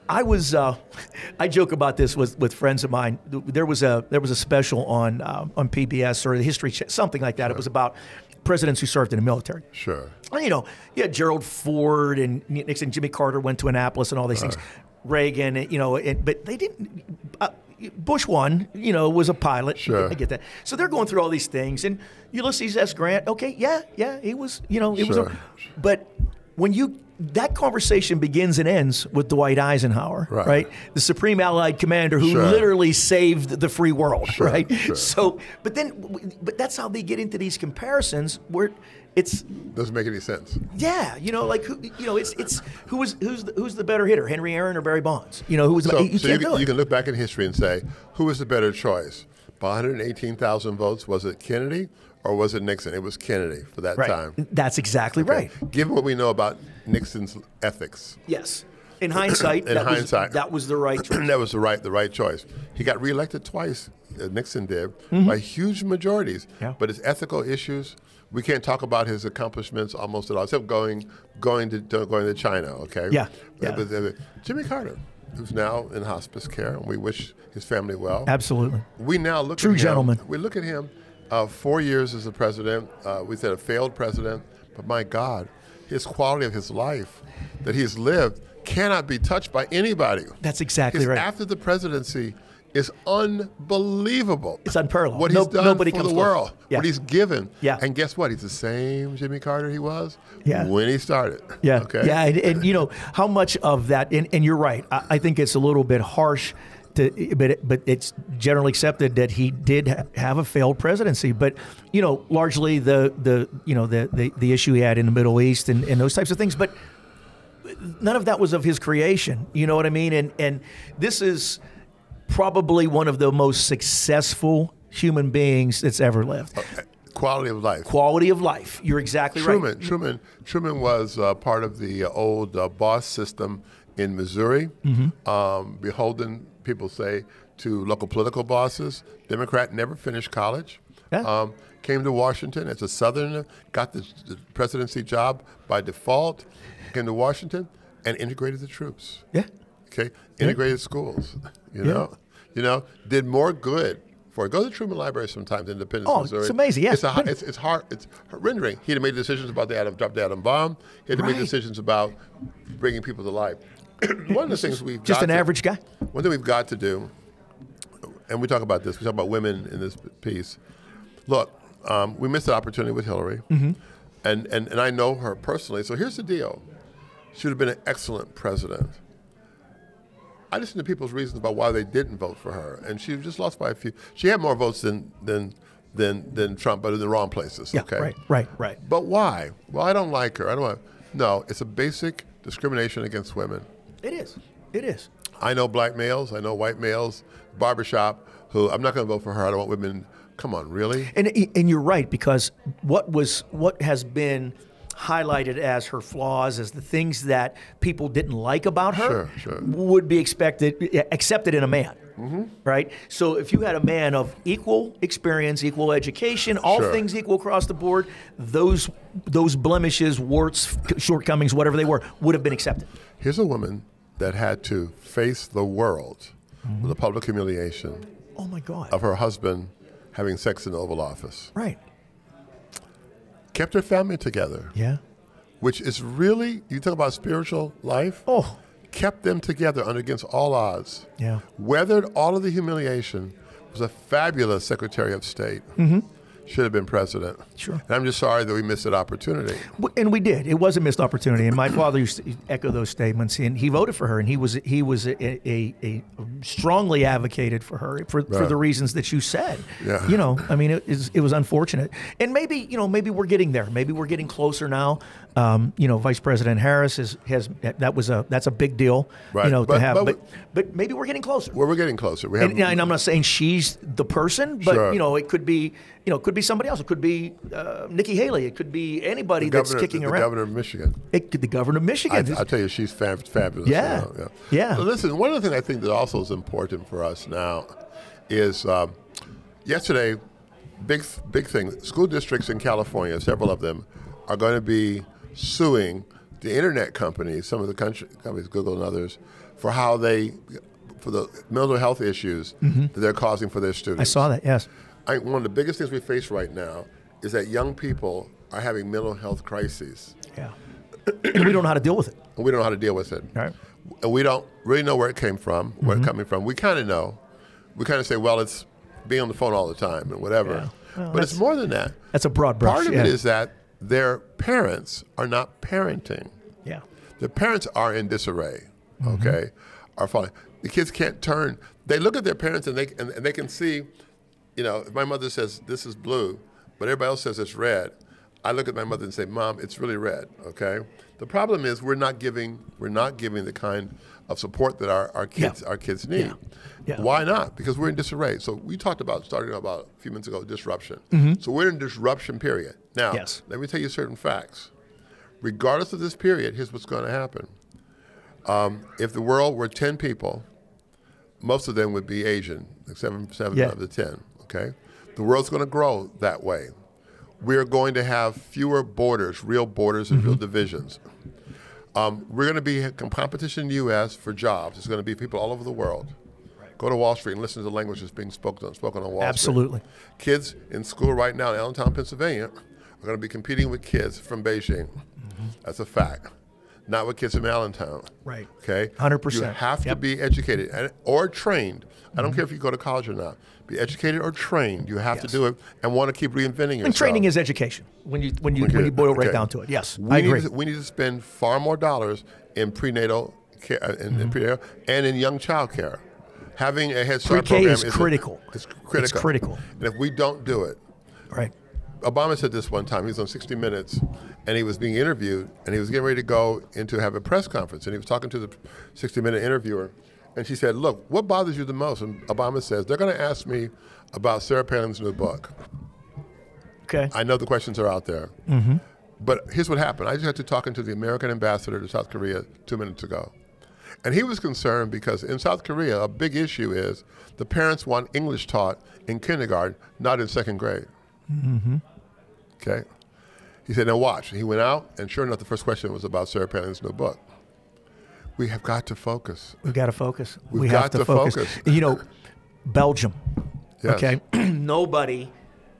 I was uh, I joke about this with, with friends of mine. There was a there was a special on uh, on PBS or the History something like that. It was about presidents who served in the military. Sure. Well, You know, you had Gerald Ford and Nixon, Jimmy Carter went to Annapolis and all these things. Reagan, you know, and, but they didn't. Uh, Bush one, you know, was a pilot. Sure. I get that. So they're going through all these things, and Ulysses S. Grant. Okay, yeah, yeah, he was. You know, it was. Sure. A, but when you that conversation begins and ends with Dwight Eisenhower, Right. right? The supreme Allied commander who Sure. literally saved the free world, Sure, right? sure. So, but then, but that's how they get into these comparisons where it's Doesn't make any sense. yeah, you know, like who, you know, it's it's who was who's the, who's the better hitter, Henry Aaron or Barry Bonds? You know, who was the, So, you so you, can, you can look back in history and say, who was the better choice? By 118,000 votes, was it Kennedy or was it Nixon? It was Kennedy for that right. time. That's exactly right. Given what we know about Nixon's ethics, Yes. In hindsight, In that hindsight. was, that was the right choice. that was the right the right choice. He got reelected twice. uh, Nixon did Mm-hmm. by huge majorities. Yeah. But his ethical issues, we can't talk about his accomplishments almost at all, except going going to, to going to China. Okay. Yeah, yeah. But, uh, Jimmy Carter, who's now in hospice care, and we wish his family well. Absolutely. We now look True at him, gentleman. We look at him, uh, four years as a president. Uh, we said a failed president, but my God, his quality of his life that he's lived cannot be touched by anybody. That's exactly His right. after the presidency is unbelievable. It's unparalleled. What No- he's done nobody for comes the close. world, Yeah. what he's given. Yeah. And guess what? He's the same Jimmy Carter he was Yeah. when he started. Yeah. Okay. Yeah. And, and, you know, how much of that, and, and you're right, I, I think it's a little bit harsh. To, but it, but it's generally accepted that he did ha- have a failed presidency. But you know, largely the the you know the the, the issue he had in the Middle East and, and those types of things. But none of that was of his creation. You know what I mean? And and this is probably one of the most successful human beings that's ever lived. Quality of life. Quality of life. You're exactly Truman, right. Truman, Truman was uh, part of the uh, old uh, boss system in Missouri, Mm-hmm. um, beholden, people say, to local political bosses. Democrat, never finished college. Yeah. Um, came to Washington as a Southerner, got the, the presidency job by default, came to Washington and integrated the troops. Yeah. Okay, integrated schools. You know, you know, did more good for. It. Go to the Truman Library sometimes, Independence, Oh, Missouri. it's amazing, yeah. it's, a, it's it's hard. It's rendering. He had made decisions about the atom, drop the atom bomb. He had to make Right. decisions about bringing people to life. One of the things we've Just got an to- average guy. One thing we've got to do, and we talk about this. We talk about women in this piece. Look, um, we missed an opportunity with Hillary, Mm-hmm. and, and and I know her personally. So here's the deal: she would have been an excellent president. I listened to people's reasons about why they didn't vote for her, and she just lost by a few. She had more votes than than than, than Trump, but in the wrong places. Yeah. okay, Right. Right. Right. But why? Well, I don't like her. I don't want. No, it's a basic discrimination against women. It is. It is. I know black males, I know white males, barbershop, who I'm not going to vote for her. I don't want women. Come on, really? And and you're right because what was what has been highlighted as her flaws, as the things that people didn't like about her, Sure, sure. would be expected accepted in a man. Mm-hmm. Right, so if you had a man of equal experience, equal education, all Sure. things equal across the board, those those blemishes, warts, shortcomings, whatever they were, would have been accepted. Here's a woman that had to face the world with the public humiliation Oh my God! of her husband having sex in the Oval Office. right? Kept her family together, Yeah. which is really, you talk about spiritual life, Oh, kept them together under against all odds. yeah. Weathered all of the humiliation, was a fabulous Secretary of State. Mm-hmm. Should have been president. Sure. And I'm just sorry that we missed that opportunity. And we did. It was a missed opportunity. And my father used to echo those statements. And he voted for her. And he was he was a, a, a strongly advocated for her for, for the reasons that you said. Yeah. You know, I mean, it, is, it was unfortunate. And maybe you know, maybe we're getting there. Maybe we're getting closer now. Um, you know, Vice President Harris is, has that was a that's a big deal. You know, But- to have. but But, but maybe we're getting closer. Well, we're getting closer. We have, And, and I'm not saying she's the person, but Sure. you know, it could be, you know, it could be somebody else. It could be uh, Nikki Haley. It could be anybody the that's governor, kicking the around. governor of Michigan. It could the governor of Michigan. I tell you, she's fab, fabulous. Yeah. you know, Yeah. But listen, one of the things I think that also is important for us now is um, yesterday, big big thing. School districts in California, several of them, are going to be suing the internet companies, some of the country, companies, Google and others, for how they, for the mental health issues mm-hmm. that they're causing for their students. I saw that. Yes. I, one of the biggest things we face right now is that young people are having mental health crises, Yeah. and we don't know how to deal with it. and we don't know how to deal with it. Right. And we don't really know where it came from, where it's mm-hmm. coming from. We kind of know. We kind of say, well, it's being on the phone all the time and whatever. Yeah. Well, but it's more than that. That's a broad brush. Part of yeah. it is that their parents are not parenting. Yeah. The parents are in disarray. Mm-hmm. Okay, are falling. The kids can't turn. They look at their parents and they and, and they can see. You know, if my mother says this is blue, but everybody else says it's red, I look at my mother and say, "Mom, it's really red." Okay. The problem is we're not giving we're not giving the kind of support that our, our kids Yeah. our kids need. Yeah. Yeah. Why not? Because we're in disarray. So we talked about starting about a few minutes ago disruption. So we're in disruption period. Now, Mm-hmm. Yes. let me tell you certain facts. Regardless of this period, here's what's going to happen. Um, if the world were 10 people, most of them would be Asian, like seven, seven Yeah. of the 10. Okay? The world's going to grow that way. We're going to have fewer borders, real borders and Mm-hmm. real divisions. Um, we're going to be com- competition in the U.S. for jobs. It's going to be people all over the world. Go to Wall Street and listen to the language that's being spoken, spoken on Wall Absolutely. Street. Absolutely. Kids in school right now in Allentown, Pennsylvania, are going to be competing with kids from Beijing. Mm-hmm. That's a fact. Not with kids from Allentown. Right. Okay. 100%. You have to Yep. be educated and, or trained. I Mm-hmm. don't care if you go to college or not. Be educated or trained. You have to do it and want to keep reinventing yourself. And training is education when you when you when you boil right Okay. down to it. Yes, we I need agree. To, we need to spend far more dollars in prenatal care, uh, in, Mm-hmm. in prenatal and in young child care. Having a Head Start Pre-K program is a- critical. it's It's critical. critical. And if we don't do it, Right. Obama said this one time. He was on 60 Minutes, and he was being interviewed, and he was getting ready to go into have a press conference, and he was talking to the 60 Minute interviewer, and she said, "Look, what bothers you the most?" And Obama says, "They're going to ask me about Sarah Palin's new book. Okay. I know the questions are out there, mm-hmm. but here's what happened. I just had to talking to the American ambassador to South Korea two minutes ago." And he was concerned because in South Korea, a big issue is the parents want English taught in kindergarten, not in second grade. Mm-hmm. Okay. He said, now watch. He went out, and sure enough, the first question was about Sarah Palin's new book. We have got to focus. We've got to focus. We've we have got to, to focus. focus. You know, Belgium. Yes. Okay. Nobody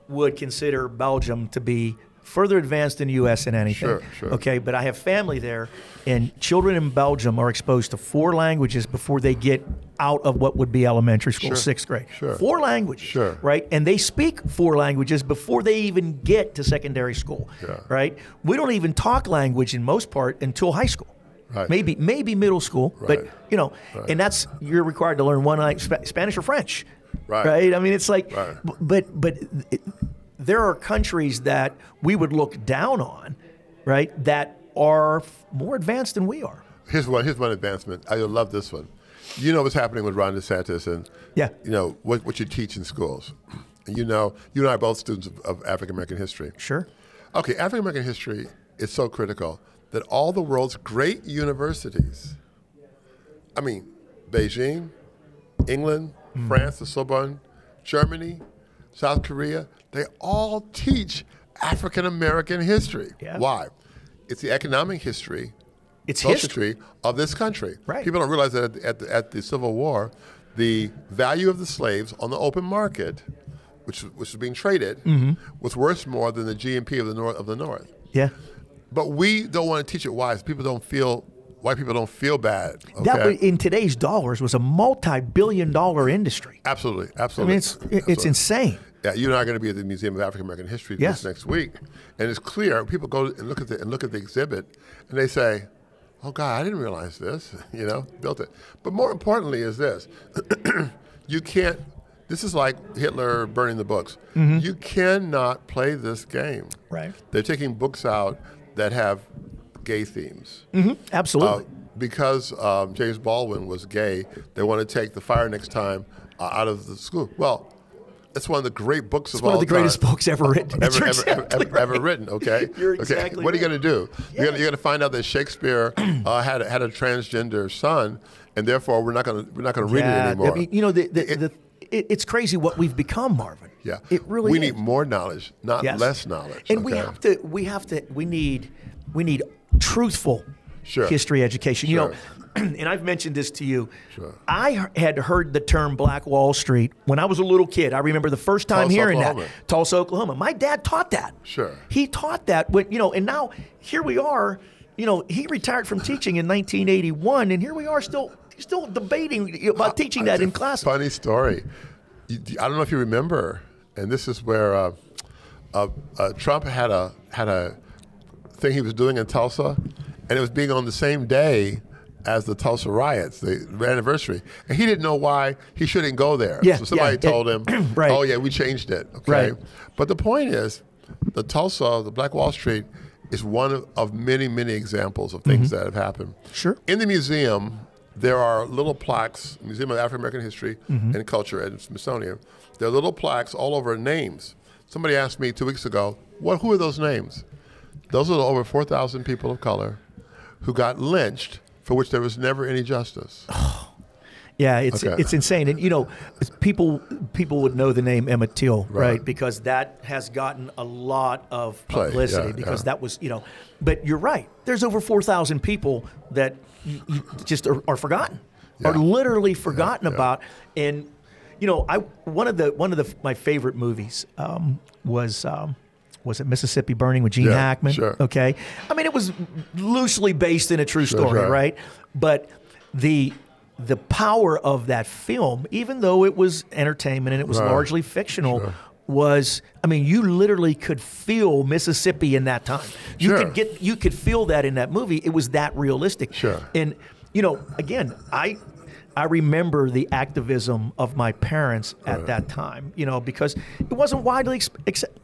would consider Belgium to be further advanced than the U.S. in anything. Sure, sure. Okay, but I have family there, and children in Belgium are exposed to four languages before they get out of what would be elementary school, Sure, sixth grade. sure. Four languages. Sure. Right, and they speak four languages before they even get to secondary school. Yeah. Right. We don't even talk language in most part until high school. Right. Maybe maybe middle school, Right. but you know, and that's you're required to learn one like Sp- Spanish or French, Right. Right. I mean, it's like, Right. but but it, there are countries that we would look down on, right? That are f- more advanced than we are. Here's one. Here's one advancement. I love this one. You know what's happening with Ron DeSantis and Yeah. you know what, what you teach in schools. You know, you and I are both students of, of African American history. Sure. Okay, African American history is so critical that all the world's great universities, I mean, Beijing, England, Hmm. France, the Sorbonne, Germany, South Korea, they all teach African American history. Yeah. Why? It's the economic history, It's social history. history of this country. Right. People don't realize that at the, at, the, at the Civil War, the value of the slaves on the open market, which which was being traded, Mm-hmm. was worth more than the GNP of the north of the North. Yeah. But we don't want to teach it why. People don't feel white people don't feel bad. Okay? That was, in today's dollars was a multi-billion dollar industry. absolutely, absolutely. I mean, it's it's Absolutely. insane. Yeah, you and I are going to be at the Museum of African American History Yes. this next week, and it's clear. People go and look at the and look at the exhibit, and they say, "Oh God, I didn't realize this." You know, built it. But more importantly, is this: you can't. This is like Hitler burning the books. Mm-hmm. You cannot play this game. Right. They're taking books out that have gay themes. Absolutely. Uh, because um, James Baldwin was gay, they want to take the fire next time uh, out of the school. Well, it's one of the great books of all time. one of the greatest time. books ever written. Ever, ever, ever, exactly ever, ever written, okay? You're okay. exactly What are you going to do? You're going to find out that Shakespeare uh, had, a, had a transgender son, and therefore we're not going to we're not going to read Yeah, it anymore. I mean, you know, the, the, the, it, it's crazy what we've become, Marvin. yeah, It really We is. need more knowledge, not Yes. less knowledge. And we have to, we have to, we need, we need truthful Sure. history education. You know, and I've mentioned this to you. Sure. I had heard the term Black Wall Street when I was a little kid. I remember the first time Tulsa, hearing Oklahoma. that. Tulsa, Oklahoma. My dad taught that. Sure. He taught that when you know, and now here we are. You know, he retired from teaching in 1981, and here we are still still debating about teaching that in class. Funny story. I don't know if you remember, and this is where uh, uh, uh, Trump had a had a thing he was doing in Tulsa, and it was being on the same day as the Tulsa riots, the anniversary, and he didn't know why he shouldn't go there. Yeah, so somebody yeah, told it- him, right. "Oh yeah, we changed it." Okay, Right. but the point is, the Tulsa, the Black Wall Street, is one of, of many, many examples of things that have happened. Sure. In the museum, there are little plaques, Museum of African American History Mm-hmm. and Culture at Smithsonian. There are little plaques all over names. Somebody asked me two weeks ago, "What? Who are those names?" Those are the over 4,000 people of color who got lynched for which there was never any justice. Yeah, it's Okay. it's insane, and you know, people people would know the name Emmett Till, right? Right. Because that has gotten a lot of Play, publicity yeah, because yeah. that was you know. But you're right. There's over four thousand people that just are, are forgotten, are literally forgotten yeah. about, and you know, I one of the one of the my favorite movies um, was. Um, was it Mississippi Burning with Gene Yeah, Hackman? sure. Okay, I mean it was loosely based in a true Sure, story, sure. right? But the the power of that film, even though it was entertainment and it was Right. largely fictional, was I mean, you literally could feel Mississippi in that time. You Sure. could get you could feel that in that movie. It was that realistic. Sure. And you know, again, I I remember the activism of my parents at that time, you know, because it wasn't widely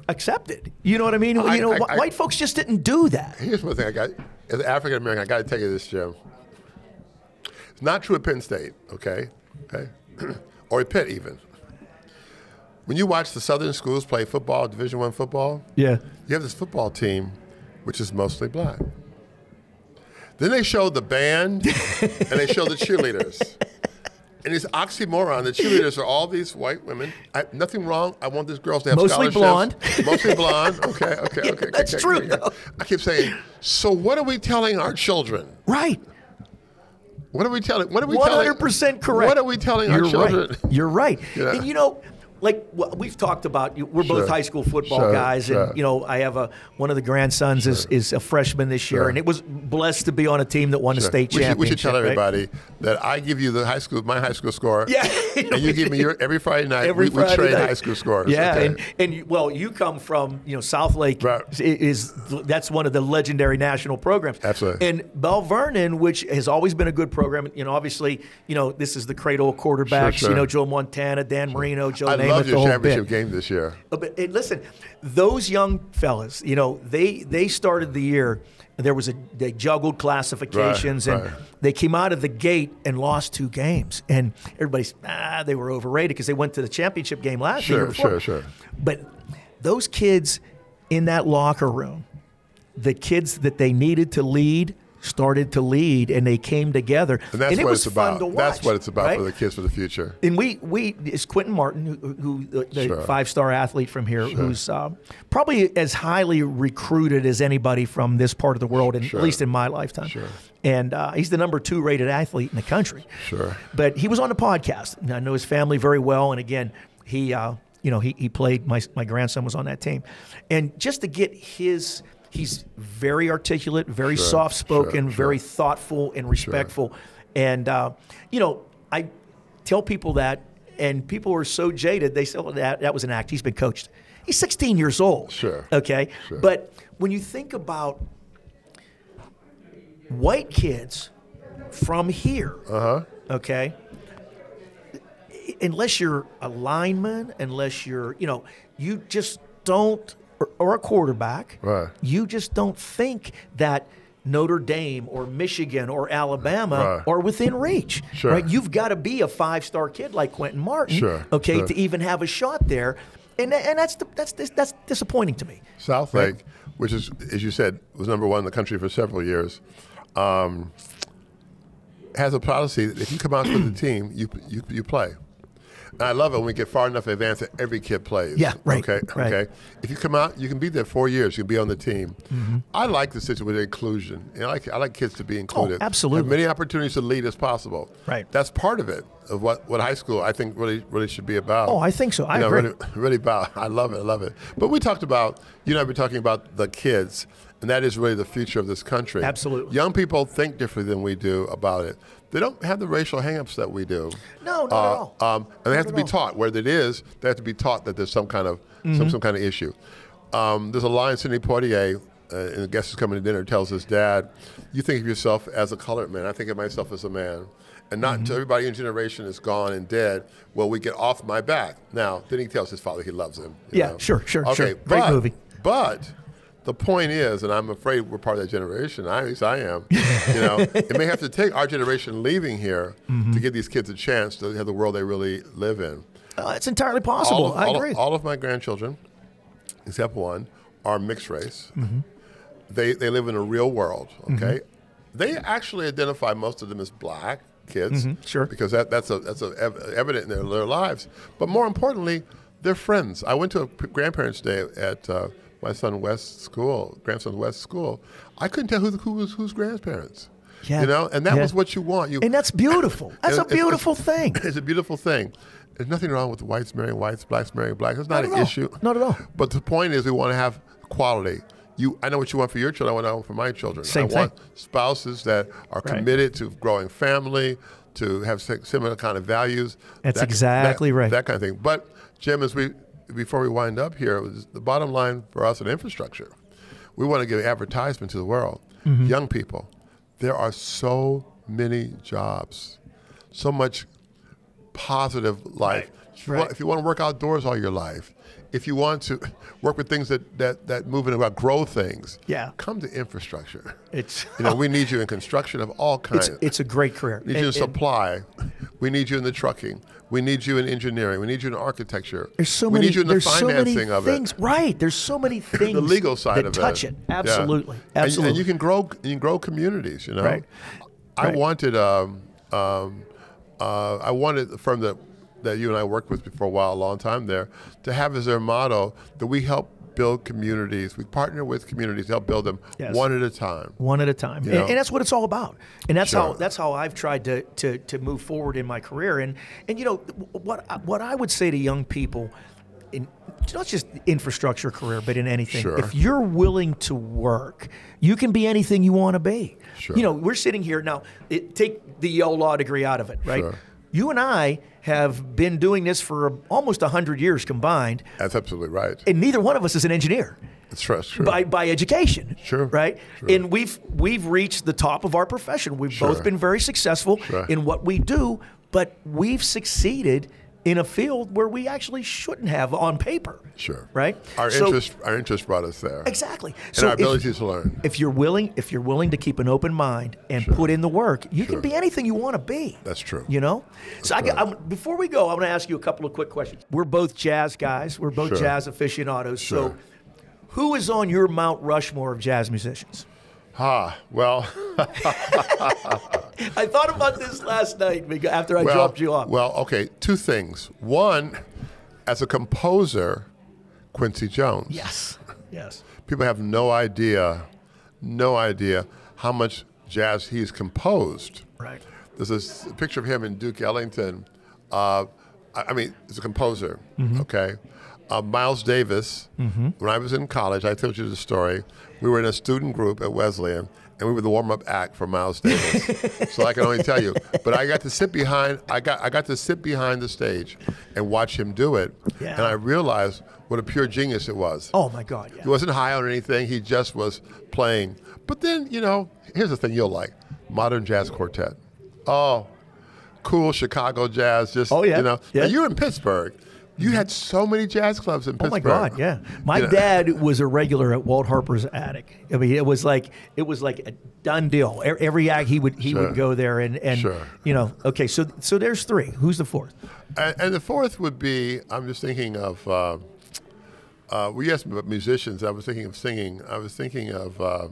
accepted. You know what I mean? I- you know, I- I- white folks just didn't do that. Here's one thing I got as African American, I got to tell you this, Jim. Not true at Penn State, okay? Okay, or at Pitt even. When you watch the Southern schools play football, Division One football, Yeah. you have this football team, which is mostly black. Then they show the band and they show the cheerleaders. And it's oxymoron. The cheerleaders are all these white women. I, nothing wrong. I want these girls to have Mostly scholarships. blonde. Mostly blonde. Okay, okay, okay. okay, that's okay, true, okay, though. I keep saying, so what are we telling our children? Right. What are we telling? What are we One telling? hundred percent correct. What are we telling You're our children? Right. You're right. Yeah. And you know, like we've talked about, we're both high school football Sure, guys, sure. and you know, I have a one of the grandsons is, is a freshman this year, Sure. and it was blessed to be on a team that won a Sure. state we should, championship. we should tell right? everybody that I give you the high school, my high school score. Yeah. and you give me your every Friday night. Every we, we Friday trade night. high school scores. Yeah, okay? and and you, well, you come from you know Southlake Right. i- is that's one of the legendary national programs. Absolutely. And Belle Vernon, which has always been a good program, you know, obviously, you know, this is the cradle of quarterbacks. Sure, sure. You know, Joe Montana, Dan Marino, Joe I Namath, love the your championship game this year. Uh, But and listen, those young fellas, you know, they they started the year There was a they juggled classifications, Right, and right. they came out of the gate and lost two games. And everybody's ah, they were overrated because they went to the championship game last year. Sure, sure, sure. But those kids in that locker room, the kids that they needed to lead started to lead, and they came together. And that's it what was it's about. watch, that's what it's about right? for the kids for the future. And we we it's Quinton Martin, who, who the, Sure. five star athlete from here, who's uh, probably as highly recruited as anybody from this part of the world, and Sure. at least in my lifetime. Sure. And uh, he's the number two rated athlete in the country. Sure. But he was on the podcast. And I know his family very well, and again, he uh, you know he, he played. My my grandson was on that team, and just to get his. He's very articulate, very Sure, soft spoken, sure, very sure. thoughtful and respectful. And, uh, you know, I tell people that, and people are so jaded, they say, oh, that, that was an act. He's been coached. He's 16 years old. Sure, Okay. But when you think about white kids from here, Uh-huh. okay, unless you're a lineman, unless you're, you know, you just don't, or, or a quarterback, Right. you just don't think that Notre Dame or Michigan or Alabama Right. are within reach. Sure. Right? You've got to be a five-star kid like Quinton Martin, Sure, okay, sure. to even have a shot there. And, and that's the, that's that's disappointing to me. Southlake, which is, as you said, was number one in the country for several years, um, has a policy that if you come out with the team, you, you, you play. I love it when we get far enough in advance that every kid plays. Yeah, right, Okay, right. okay. If you come out, you can be there four years. You can be on the team. Mm-hmm. I like the situation with inclusion. And I like I like kids to be included. Oh, absolutely. Have many opportunities to lead as possible. Right. That's part of it of what, what high school I think really really should be about. Oh, I think so. I You know, agree. Really, really about. I love it. I love it. But we talked about you know, been talking about the kids, and that is really the future of this country. Absolutely. Young people think differently than we do about it. They don't have the racial hangups that we do. No, not at Uh, all. Um, and they have to be all. taught where it is. They have to be taught that there's some kind of Mm-hmm. some some kind of issue. Um, there's a line Sidney Poitier, uh, and the guest is coming to dinner, tells his dad, "You think of yourself as a colored man. I think of myself as a man." And not Mm-hmm. until everybody in generation is gone and dead will we get off my back. Now, then he tells his father he loves him. Yeah, know. sure, sure, okay, sure. Great but- movie. But the point is, and I'm afraid we're part of that generation. I, at least I am. You know, it may have to take our generation leaving here Mm-hmm. to give these kids a chance to have the world they really live in. Uh, it's entirely possible. All of, I all of- agree. all of my grandchildren, except one, are mixed race. They they live in a real world. Okay, they actually identify most of them as black kids. sure. because that that's a that's a ev- evident in their, their lives. But more importantly, they're friends. I went to a p- grandparents' day at uh, my son West's school, grandson West's school. I couldn't tell who the, who was whose grandparents. Yeah, You know, and that yeah. was what you want. You and that's beautiful. That's a it's- it's- beautiful thing. It's a beautiful thing. There's nothing wrong with whites marrying whites, blacks marrying blacks. It's not, Not an all. issue. Not at all. But the point is, we want to have quality. You, I know what you want for your children. I want to for my children. Same I thing. want spouses that are Right. committed to growing family, to have similar kind of values. That's that- exactly that- right. That kind of thing. But Jim, as we before we wind up here, it was the bottom line for us in infrastructure. We want to give advertisement to the world. Mm-hmm. Young people, there are so many jobs, so much positive life. If, you Right. want, if you want to work outdoors all your life, if you want to work with things that, that, that move and about grow things, Yeah. come to infrastructure. It's You know, we need you in construction of all kinds. it's it's a great career. we need you in And- and supply. We need you in the trucking. We need you in engineering. We need you in architecture. There's so we many. need you in the there's so financing many of things. it. Right. There's so many things. The legal side that of touch it. it. Yeah. Absolutely. And- Absolutely. And, you can grow. You can grow communities. You know. Right. I Right. wanted. Um, um, uh, I wanted the firm that that you and I worked with for a while, a long time there, to have as their motto that we help build communities. We partner with communities, help build them Yes. one at a time. one at a time, and, and that's what it's all about. And that's how that's how I've tried to, to to move forward in my career. And and you know what I- what I would say to young people, in not just infrastructure career, but in anything, Sure. if you're willing to work, you can be anything you want to be. Sure. You know, we're sitting here now. It, take the Yale law degree out of it, right? Sure. You and I have been doing this for almost hundred years combined, That's absolutely right. and neither one of us is an engineer That's true. By by education. Sure, Right? sure. And we've we've reached the top of our profession. We've Sure. both been very successful Sure. in what we do, but we've succeeded in a field where we actually shouldn't have on paper. Sure. Right? Our So- interest, our interest brought us there. Exactly. And our if- ability to learn. if you're willing if you're willing to keep an open mind and put in the work you Sure. can be anything you want to be That's true. you know so I, am before we go i want to ask you a couple of quick questions we're both jazz guys we're both Sure. jazz aficionados so who is on your mount rushmore of jazz musicians Ha. Well, i thought about this last night because- after i well, dropped you off well, okay. Two things. One, as a composer, Quincy Jones. yes yes People have no idea, no idea how much jazz he's composed. right There's this picture of him in Duke Ellington. Uh, I mean, he's a composer, okay? Uh, Miles Davis, when I was in college, I told you the story. We were in a student group at Wesleyan, and we were the warm-up act for Miles Davis. so I can only tell you. But I got to sit behind. I got I got to sit behind the stage and watch him do it, Yeah. and I realized what a pure genius it was. oh my god yeah He wasn't high on anything. He just was playing. But then, you know, here's the thing you'll like: modern jazz quartet. Oh, cool Chicago jazz. Just Oh, yeah. you know, Yeah. Now, you're in Pittsburgh. You had so many jazz clubs in Pittsburgh. Oh my God! Yeah, my You know, dad was a regular at Walt Harper's attic. I mean, it was like it was like a done deal. Every act he would he Sure. would go there and and Sure. you know. Okay, so so there's three. Who's the fourth? And, and the fourth would be I'm just thinking of. Uh, uh, we asked about musicians. I was thinking of singing. I was thinking of. Uh,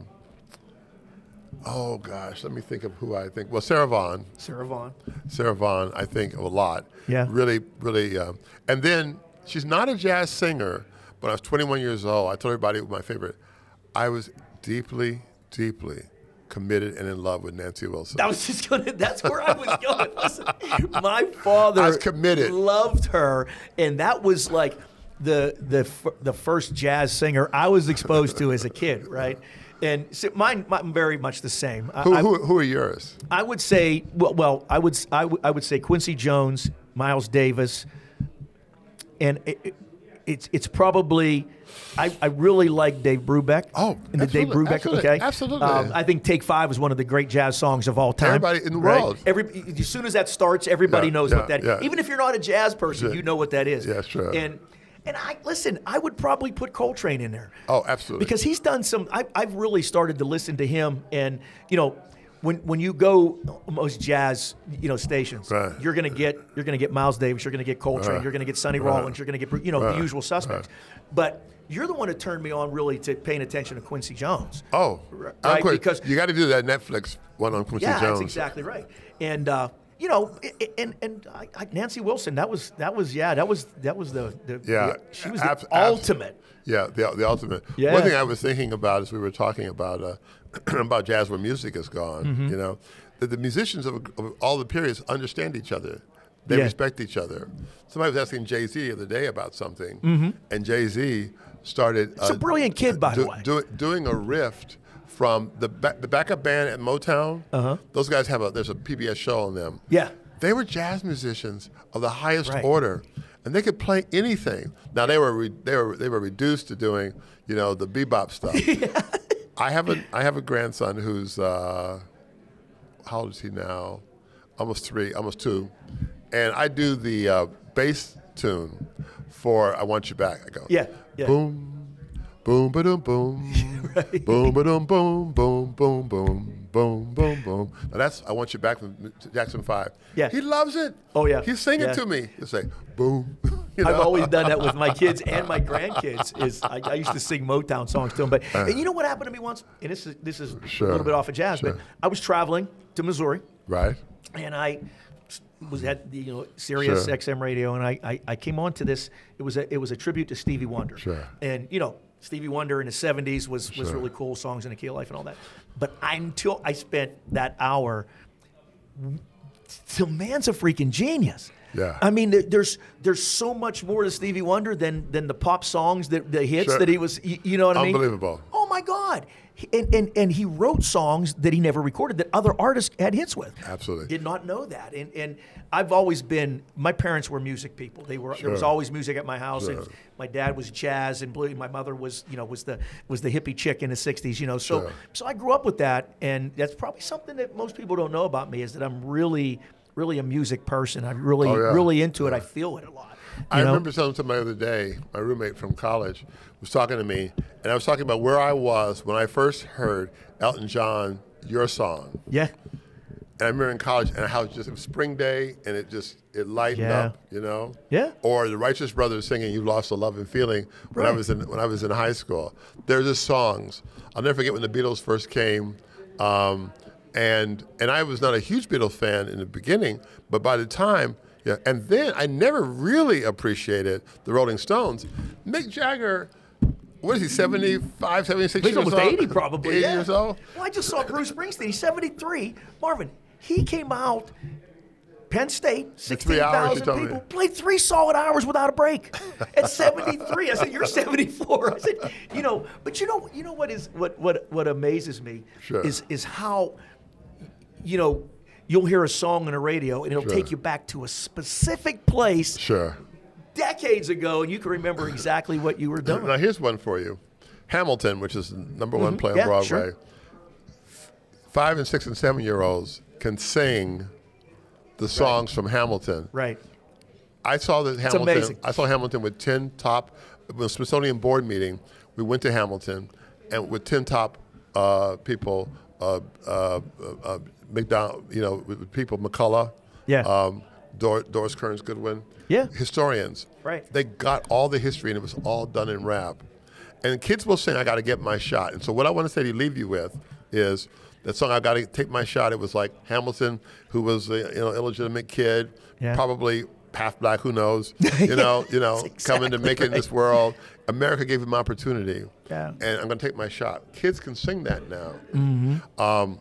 oh gosh, let me think of who I think. Well, Sarah Vaughan. Sarah Vaughan. Sarah Vaughan, I think of a lot. Yeah. Really, really. Um, and then she's not a jazz singer, but I was 21 years old. I told everybody my favorite. I was deeply, deeply committed and in love with Nancy Wilson. That was just gonna. That's where I was going. Listen, my father I was committed. loved her, and that was like the the the first jazz singer I was exposed to as a kid, right? And so mine, mine very much the same. Who, I- who, who are yours? I would say, well, well I would, I would, I would say Quincy Jones, Miles Davis, and it, it- it's it's probably, I, I really like Dave Brubeck. Oh, and the Dave Brubeck. absolutely, okay, absolutely. Um, I think Take Five is one of the great jazz songs of all time. Everybody in the right? world. Every as soon as that starts, everybody Yeah, knows yeah, what that. yeah. Even if you're not a jazz person, you know what that is. Yeah, sure. And and I listen. I would probably put Coltrane in there. Oh, absolutely. Because he's done some. I, I've really started to listen to him, and you know, when when you go most jazz, you know, stations, Right. you're gonna get you're gonna get Miles Davis, you're gonna get Coltrane, Right. you're gonna get Sonny Right. Rollins, you're gonna get you know the usual suspects. But you're the one who turned me on really to paying attention to Quincy Jones. Oh, Right, because- you got to do that Netflix one on Quincy Yeah, Jones. that's exactly right. And uh, you know, and and I, I, Nancy Wilson, that was that was yeah, that was that was the, the Yeah, the- she was the abs- ultimate. Yeah, the, the ultimate. Yeah. One thing I was thinking about as we were talking about uh, about jazz where music is gone, Mm-hmm. you know, that the musicians of, of all the periods understand each other. They Yeah. respect each other. Somebody was asking Jay Z the other day about something, and Jay Z started. A uh, brilliant kid, by the way. do- doing a rift from the ba- the backup band at Motown. Uh-huh. Those guys have a there's a PBS show on them. Yeah. They were jazz musicians of the highest Right. order, and they could play anything. Now they were re- they were they were reduced to doing you know the bebop stuff. I have a I have a grandson who's uh, how old is he now? Almost three, almost two, and I do the uh, bass tune for "I Want You Back." I go Yeah, yeah. boom, boom, ba dum, boom, boom, ba dum, boom, boom, boom, boom, boom, boom, boom. Now that's "I Want You Back" from Jackson Five. Yeah. he loves it. Oh, yeah. he's singing Yeah. to me. He'll say boom. You I've always done that with my kids and my grandkids. Is I, I used to sing Motown songs to them. But and you know what happened to me once? And this is this is. Sure, a little bit off of jazz, but. I was traveling to Missouri, right. and I was at the you know Sirius Sure. XM radio, and I, I I came on to this. It was a it was a tribute to Stevie Wonder. Sure. And you know Stevie Wonder in the '70s was was Sure. really cool songs in the key of life and all that. But I, until I spent that hour the man's a freaking genius. Yeah. I mean, there's there's so much more to Stevie Wonder than than the pop songs that the hits Sure. that he was. You know what I mean? Unbelievable. Oh my God. And, and and he wrote songs that he never recorded that other artists had hits with. Absolutely. Did not know that. And and I've always been. My parents were music people. They were. There was always music at my house. And Sure. my dad was jazz and blues. My mother was you know was the was the hippie chick in the '60s. You know. So Sure. so I grew up with that, and that's probably something that most people don't know about me is that I'm really really a music person. I'm really Oh, yeah. really into it. I feel it a lot. I know? remember telling somebody the other day, my roommate from college was talking to me, and I was talking about where I was when I first heard Elton John, Your Song. Yeah. And I remember in college, and how it just it was spring day, and it just it lightened Yeah. up, you know. Yeah. Or the Righteous Brothers singing "You Lost the Love and Feeling" when I was in when I was in high school. There's just songs. I'll never forget when the Beatles first came, um, and and I was not a huge Beatles fan in the beginning, but by the time. Yeah, and then I never really appreciated the Rolling Stones. Mick Jagger, what is he, 75, 76 He's years almost old? 80 probably. 80 yeah. years old? Well, I just saw Bruce Springsteen. He's 73. Marvin, he came out, Penn State, three 16,000 told me. people, played three solid hours without a break. At 73. I said, you're 74. I said, you know, but you know, you know what is what what what amazes me Sure. is is how you know, you'll hear a song on the radio and it'll Sure. take you back to a specific place Sure. Decades ago and you can remember exactly what you were doing. Now here's one for you. Hamilton, which is the number one play on Mm-hmm. Yeah, Broadway. sure. Five and six and seven year olds can sing the songs from Hamilton. Right. I saw that Hamilton. amazing. I saw Hamilton with ten top. The Smithsonian board meeting, we went to Hamilton, and with ten top uh, people, uh, uh, uh, McDonald, you know, people, McCullough, Yeah. um, Dor- Doris Kearns Goodwin, Yeah. historians. Right. They got all the history, and it was all done in rap. And kids will sing, "I got to get my shot." And so, what I want to say to leave you with is that song, "I got to take my shot." It was like Hamilton, who was a you know illegitimate kid, Yeah. probably half black, who knows? You know, you know, That's coming to exactly make it in this world. America gave him opportunity, Yeah. and I'm going to take my shot. Kids can sing that now. Mm-hmm. Um,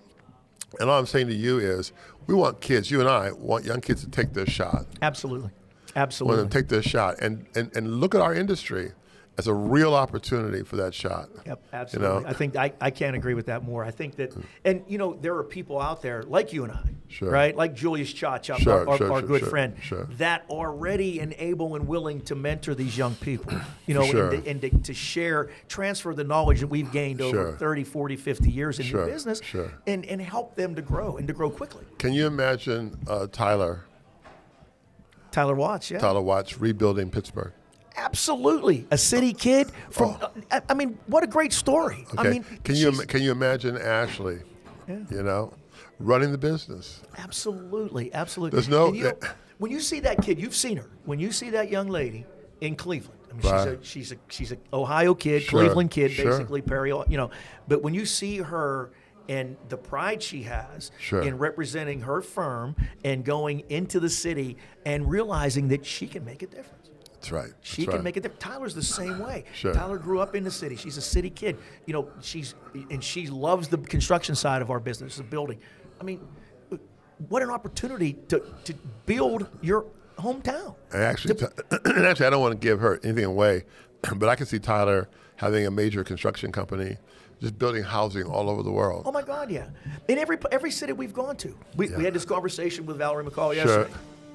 and all I'm saying to you is, we want kids. You and I want young kids to take their shot Absolutely. want Absolutely. them to take their shot and, and, and look at our industry as a real opportunity for that shot. Yep, absolutely. know? I think I, I can't agree with that more. I think that, and you know, there are people out there like you and I, Sure. right? Like Julius Sure, our, sure, our sure, good friend, sure. that are ready and able and willing to mentor these young people, you know, and, to, and to, to share, transfer the knowledge that we've gained over Sure. 30, 40, 50 years in the business sure. and, and help them to grow and to grow quickly. Can you imagine uh, Tyler, Tyler Watts, yeah. Tyler Watts rebuilding Pittsburgh? Absolutely. A city kid from, oh. I, I mean, what a great story. Oh. Okay. I mean, can you can you imagine Ashley, Yeah. you know, running the business? Absolutely, absolutely. There's no- you know, eh. when you see that kid, you've seen her. When you see that young lady in Cleveland, I mean, Right. she's a she's a she's a Ohio kid, Sure, Cleveland kid, sure. basically Perry, you know. But when you see her and the pride she has Sure. in representing her firm and going into the city and realizing that she can make a difference. That's right. She That's can right. make it. difference. Tyler's the same way. Sure. Tyler grew up in the city. She's a city kid. You know, she's and she loves the construction side of our business, the building. I mean, what an opportunity to to build your hometown. And actually, Ty- and actually, I don't want to give her anything away, but I can see Tyler having a major construction company, just building housing all over the world. Oh my God, yeah. In every every city we've gone to, we, we had this conversation with Valerie McCall Sure.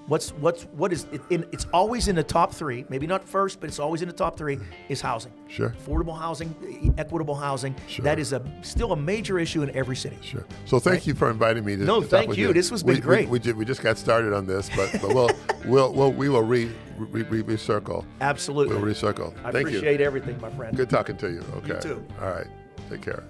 What's what's what is it in, it's always in the top three, maybe not first, but it's always in the top three. Is housing, Sure. affordable housing, equitable housing. Sure. That is a still a major issue in every city. Sure. So thank you for inviting me to No, to thank with you. This has been we, great. We, we, we just got started on this, but, but we'll, we'll, we'll, we will re, re, re, recircle. Absolutely. We'll recircle. I Thank appreciate you. everything, my friend. Good talking to you. Okay. You too. All right. Take care.